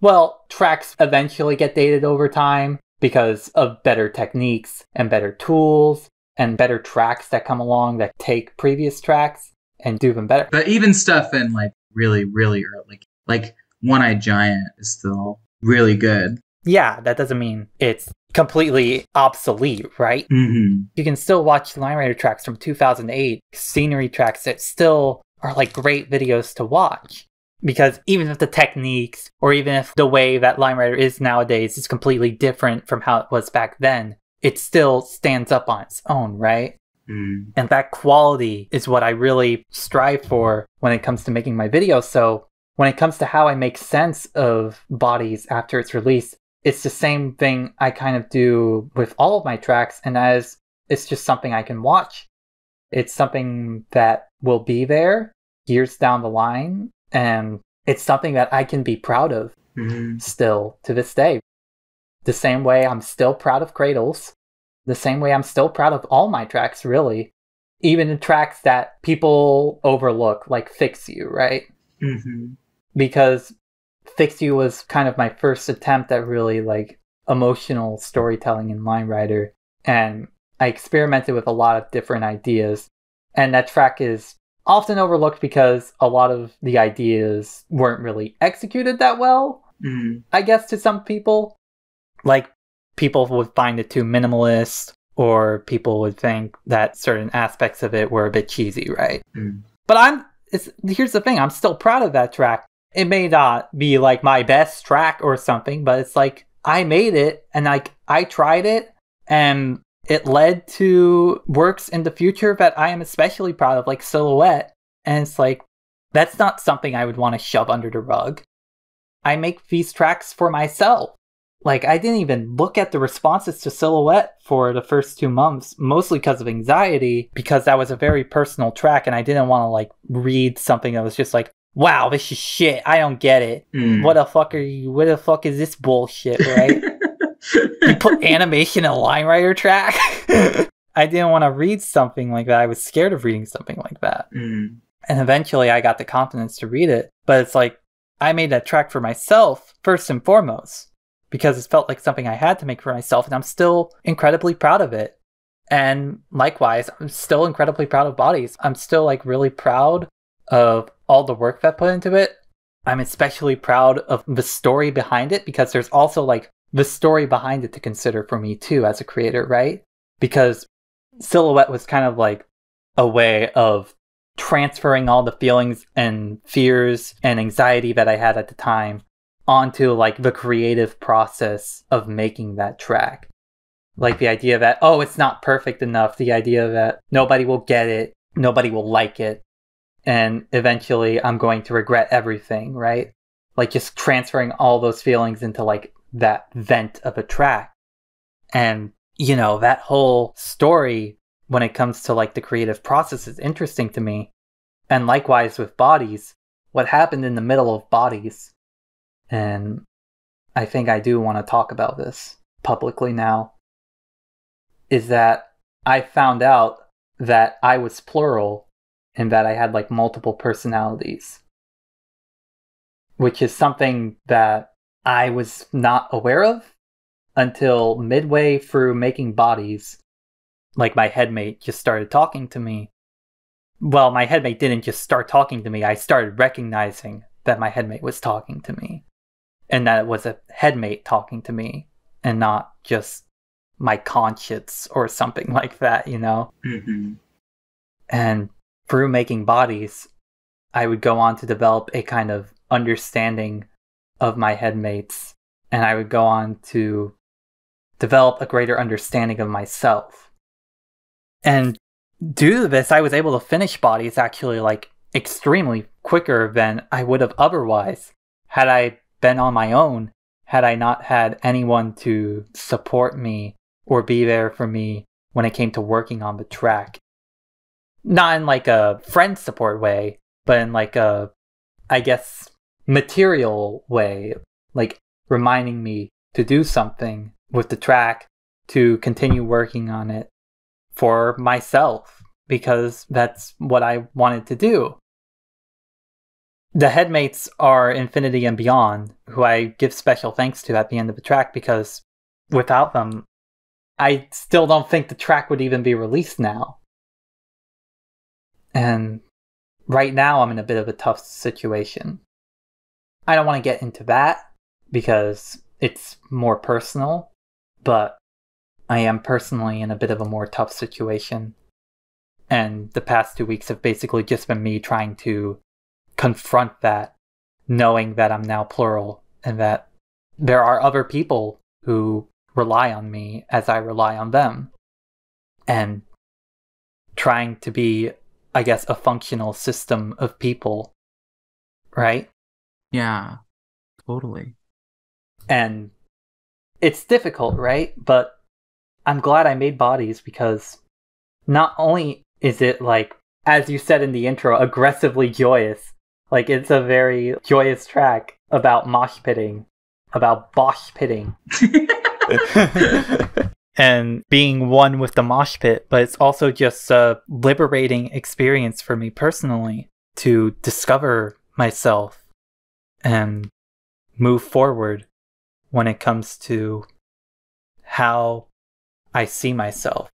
Well, tracks eventually get dated over time because of better techniques and better tools and better tracks that come along that take previous tracks and do them better.
But even stuff in like really, really early, like One Eyed Giant is still really good.
Yeah, that doesn't mean it's completely obsolete, right?
Mm-hmm.
You can still watch Line Rider tracks from 2008, scenery tracks that still are like great videos to watch. Because even if the techniques, or even if the way that Line Rider is nowadays is completely different from how it was back then, it still stands up on its own, right?
Mm.
And that quality is what I really strive for when it comes to making my videos. So when it comes to how I make sense of bodies after it's released, it's the same thing I kind of do with all of my tracks, and as it's just something I can watch. It's something that will be there years down the line, and it's something that I can be proud of
Mm-hmm.
still to this day. The same way I'm still proud of Cradles, the same way I'm still proud of all my tracks, really. Even the tracks that people overlook, like Fix You, right?
Mm-hmm.
Because Fix You was kind of my first attempt at really like emotional storytelling in Line Rider. And I experimented with a lot of different ideas. And that track is often overlooked because a lot of the ideas weren't really executed that well,
Mm-hmm.
I guess, to some people. Like, people would find it too minimalist, or people would think that certain aspects of it were a bit cheesy, right?
Mm.
But I'm, it's, here's the thing, I'm still proud of that track. It may not be like my best track or something, but it's like, I made it, and like, I tried it, and it led to works in the future that I am especially proud of, like Silhouette. And it's like, that's not something I would want to shove under the rug. I make these tracks for myself. Like, I didn't even look at the responses to Silhouette for the first two months, mostly because of anxiety, because that was a very personal track, and I didn't want to, like, read something that was just like, wow, this is shit. I don't get it.
Mm.
What the fuck are you? What the fuck is this bullshit, right? you put animation in a Line Rider track. I didn't want to read something like that. I was scared of reading something like that.
Mm.
And eventually I got the confidence to read it. But it's like, I made that track for myself, first and foremost, because it felt like something I had to make for myself. And I'm still incredibly proud of it. And likewise, I'm still incredibly proud of Bodies. I'm still like really proud of all the work that put into it. I'm especially proud of the story behind it because there's also like the story behind it to consider for me too as a creator, right? Because Silhouette was kind of like a way of transferring all the feelings and fears and anxiety that I had at the time onto like the creative process of making that track. Like the idea that, oh, it's not perfect enough, the idea that nobody will get it, nobody will like it, and eventually I'm going to regret everything, right? Like just transferring all those feelings into like that vent of a track. And, you know, that whole story when it comes to like the creative process is interesting to me. And likewise with bodies, what happened in the middle of bodies. And I think I do want to talk about this publicly now. Is that I found out that I was plural and that I had like multiple personalities. Which is something that I was not aware of until midway through making bodies. Like my headmate just started talking to me. Well, my headmate didn't just start talking to me, I started recognizing that my headmate was talking to me. And that it was a headmate talking to me and not just my conscience or something like that, you know?
Mm-hmm.
And through making bodies, I would go on to develop a kind of understanding of my headmates, and I would go on to develop a greater understanding of myself. And due to this, I was able to finish bodies actually like extremely quicker than I would have otherwise had I been on my own, had I not had anyone to support me or be there for me when it came to working on the track. Not in like a friend support way, but in like a, I guess, material way, like reminding me to do something with the track to continue working on it for myself because that's what I wanted to do. The headmates are Infinity and Beyond, who I give special thanks to at the end of the track because without them, I still don't think the track would even be released now. And right now, I'm in a bit of a tough situation. I don't want to get into that because it's more personal, but I am personally in a bit of a more tough situation. And the past two weeks have basically just been me trying to confront that, knowing that I'm now plural and that there are other people who rely on me as I rely on them. And trying to be, I guess, a functional system of people, right?
Yeah, totally.
And it's difficult, right? But I'm glad I made bodies because not only is it like, as you said in the intro, aggressively joyous, like it's a very joyous track about mosh pitting, about bosh pitting. and being one with the mosh pit, but it's also just a liberating experience for me personally to discover myself and move forward when it comes to how I see myself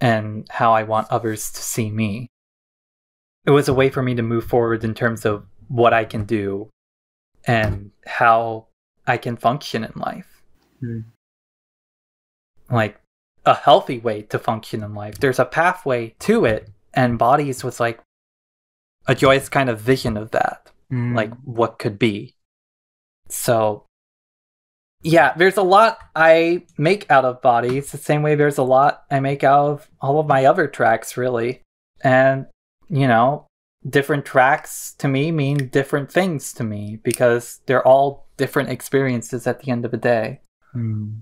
and how I want others to see me. It was a way for me to move forward in terms of what I can do and how I can function in life.
Mm.
Like a healthy way to function in life. There's a pathway to it, and Bodies was like a joyous kind of vision of that,
Mm.
like what could be. So yeah, there's a lot I make out of bodies, the same way there's a lot I make out of all of my other tracks, really. And, you know, different tracks to me mean different things to me because they're all different experiences at the end of the day.
Mm.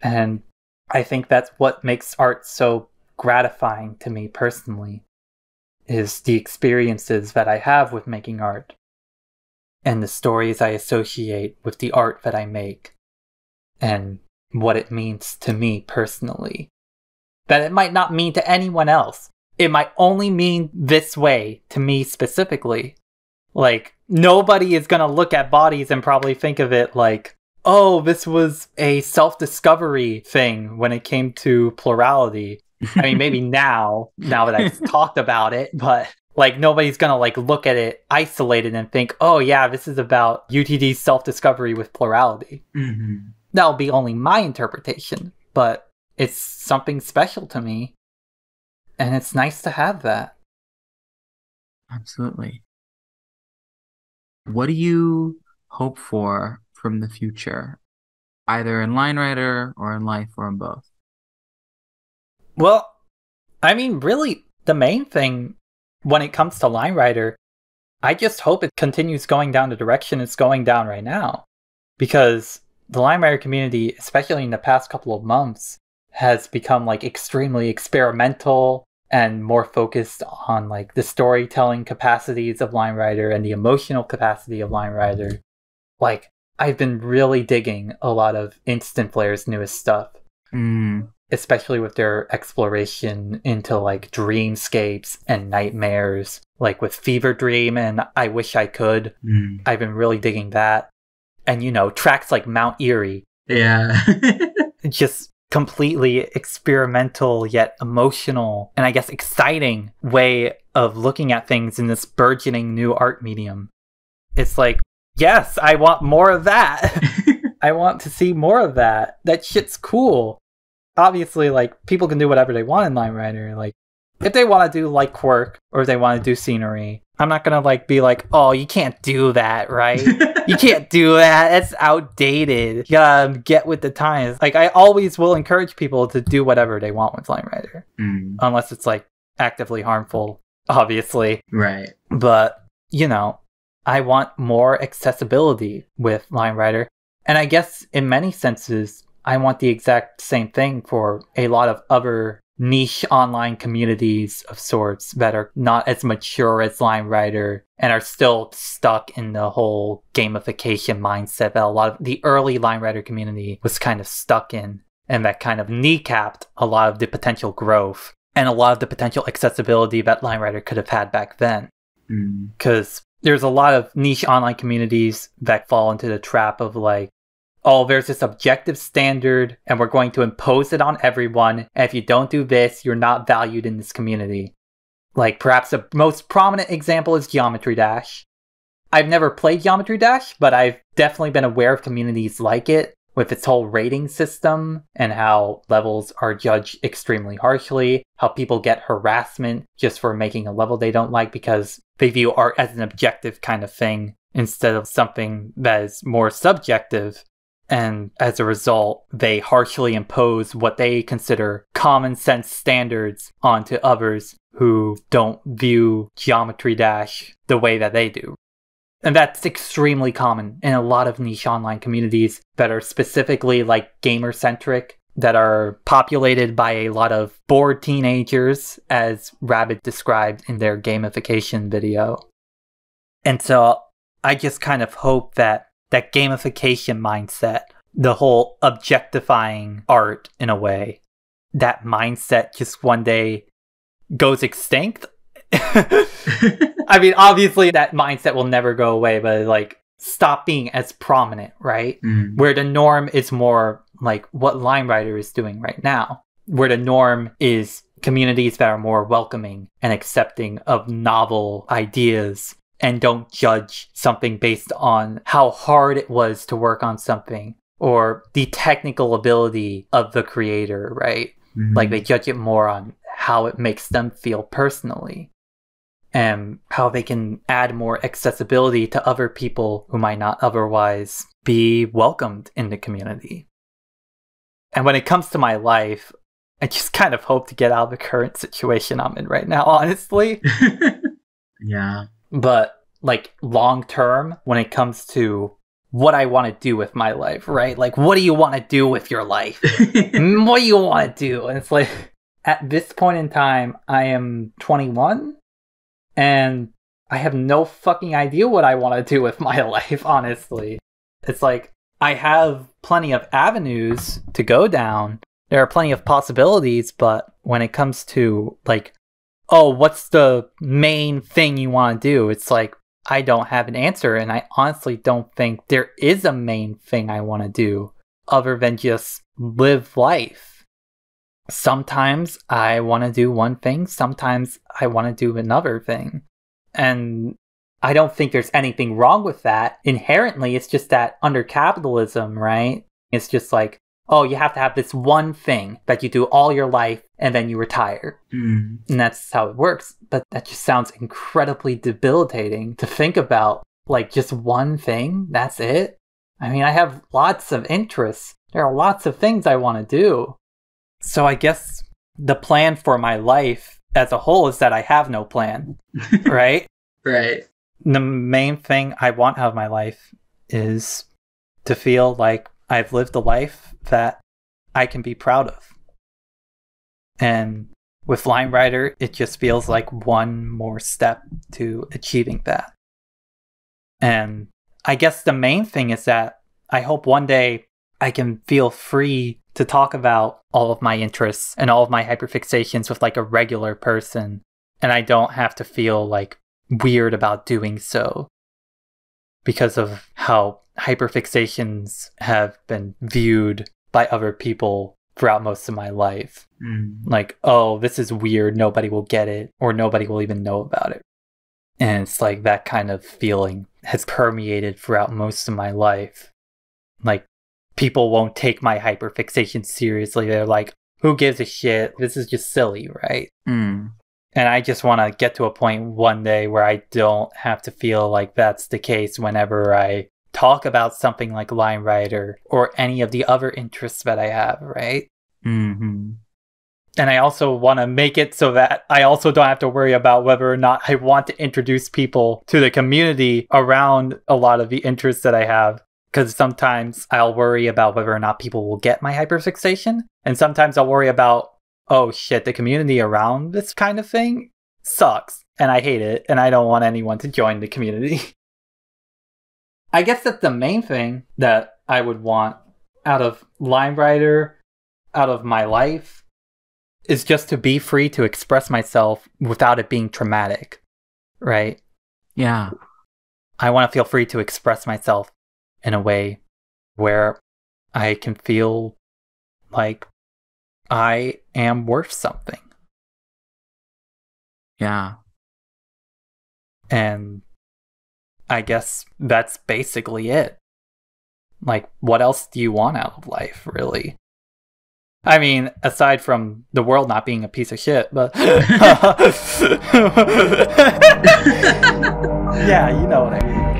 And I think that's what makes art so gratifying to me personally is the experiences that I have with making art and the stories I associate with the art that I make and what it means to me personally. That it might not mean to anyone else. It might only mean this way to me specifically. Like, nobody is gonna look at bodies and probably think of it like, oh, this was a self discovery thing when it came to plurality. I mean, maybe now, now that I've talked about it, but like nobody's gonna like look at it isolated and think, oh yeah, this is about UTD's self-discovery with plurality.
Mhm.
That'll be only my interpretation, but it's something special to me, and it's nice to have that.
Absolutely. What do you hope for from the future, either in Line Rider or in life or in both?
Well, I mean, really, the main thing when it comes to Line Rider, I just hope it continues going down the direction it's going down right now. Because the Line Rider community, especially in the past couple of months, has become like extremely experimental and more focused on like the storytelling capacities of Line Rider and the emotional capacity of Line Rider. Like I've been really digging a lot of Instant Flare's newest stuff.
Mm.
Especially with their exploration into like dreamscapes and nightmares, like with Fever Dream and I Wish I Could.
Mm.
I've been really digging that. And you know, tracks like Mount Erie.
Yeah.
just completely experimental yet emotional and I guess exciting way of looking at things in this burgeoning new art medium. It's like, yes, I want more of that. I want to see more of that. That shit's cool. Obviously, like people can do whatever they want in Line Rider. Like if they want to do like quirk or if they want to do scenery, I'm not gonna like be like, oh, you can't do that, right? you can't do that. It's outdated. You gotta get with the times. Like I always will encourage people to do whatever they want with Line Rider,
Mm.
unless it's like actively harmful, obviously.
Right.
But you know, I want more accessibility with Line Rider, and I guess in many senses, I want the exact same thing for a lot of other niche online communities of sorts that are not as mature as Line Rider and are still stuck in the whole gamification mindset that a lot of the early Line Rider community was kind of stuck in and that kind of kneecapped a lot of the potential growth and a lot of the potential accessibility that Line Rider could have had back then.
Mm.
Because there's a lot of niche online communities that fall into the trap of like, oh, there's this objective standard and we're going to impose it on everyone. And if you don't do this, you're not valued in this community. Like perhaps the most prominent example is Geometry Dash. I've never played Geometry Dash, but I've definitely been aware of communities like it with its whole rating system and how levels are judged extremely harshly, how people get harassment just for making a level they don't like because they view art as an objective kind of thing instead of something that is more subjective. And as a result, they harshly impose what they consider common sense standards onto others who don't view Geometry Dash the way that they do. And that's extremely common in a lot of niche online communities that are specifically like gamer centric, that are populated by a lot of bored teenagers, as Rabbit described in their gamification video. And so I just kind of hope that that gamification mindset, the whole objectifying art in a way, that mindset just one day goes extinct. I mean, obviously that mindset will never go away, but like stop being as prominent, right?
Mm.
Where the norm is more like what Line Rider is doing right now, where the norm is communities that are more welcoming and accepting of novel ideas and don't judge something based on how hard it was to work on something or the technical ability of the creator, right?
Mhm.
Like they judge it more on how it makes them feel personally and how they can add more accessibility to other people who might not otherwise be welcomed in the community. And when it comes to my life, I just kind of hope to get out of the current situation I'm in right now, honestly.
yeah.
But like long term, when it comes to what I want to do with my life, right? Like, what do you want to do with your life? Mm, what do you want to do? And it's like, at this point in time, I am 21 and I have no fucking idea what I want to do with my life, honestly. It's like, I have plenty of avenues to go down. There are plenty of possibilities, but when it comes to, like, oh, what's the main thing you want to do? It's like, I don't have an answer, and I honestly don't think there is a main thing I want to do other than just live life. Sometimes I want to do one thing, sometimes I want to do another thing. And I don't think there's anything wrong with that. Inherently, it's just that under capitalism, right? It's just like oh, you have to have this one thing that you do all your life and then you retire.
Mm.
And that's how it works. But that just sounds incredibly debilitating to think about. Like just one thing, that's it? I mean, I have lots of interests. There are lots of things I want to do. So I guess the plan for my life as a whole is that I have no plan, right?
Right.
The main thing I want out of my life is to feel like I've lived a life that I can be proud of. And with Line Rider, it just feels like one more step to achieving that. And I guess the main thing is that I hope one day I can feel free to talk about all of my interests and all of my hyperfixations with like a regular person. And I don't have to feel like weird about doing so because of how hyperfixations have been viewed by other people throughout most of my life.
Mm.
Like, oh, this is weird, nobody will get it, or nobody will even know about it. And it's like that kind of feeling has permeated throughout most of my life. Like, people won't take my hyperfixation seriously. They're like, who gives a shit? This is just silly, right?
Mm.
And I just want to get to a point one day where I don't have to feel like that's the case whenever I talk about something like Line Rider or any of the other interests that I have, right?
hmm
And I also want to make it so that I also don't have to worry about whether or not I want to introduce people to the community around a lot of the interests that I have. Because sometimes I'll worry about whether or not people will get my hyperfixation. And sometimes I'll worry about, oh shit, the community around this kind of thing sucks. And I hate it. And I don't want anyone to join the community. I guess that's the main thing that I would want out of Line Rider, out of my life, is just to be free to express myself without it being traumatic, right?
Yeah.
I want to feel free to express myself in a way where I can feel like I am worth something.
Yeah.
And I guess that's basically it. Like, what else do you want out of life, really? I mean, aside from the world not being a piece of shit, but. yeah, you know what I mean.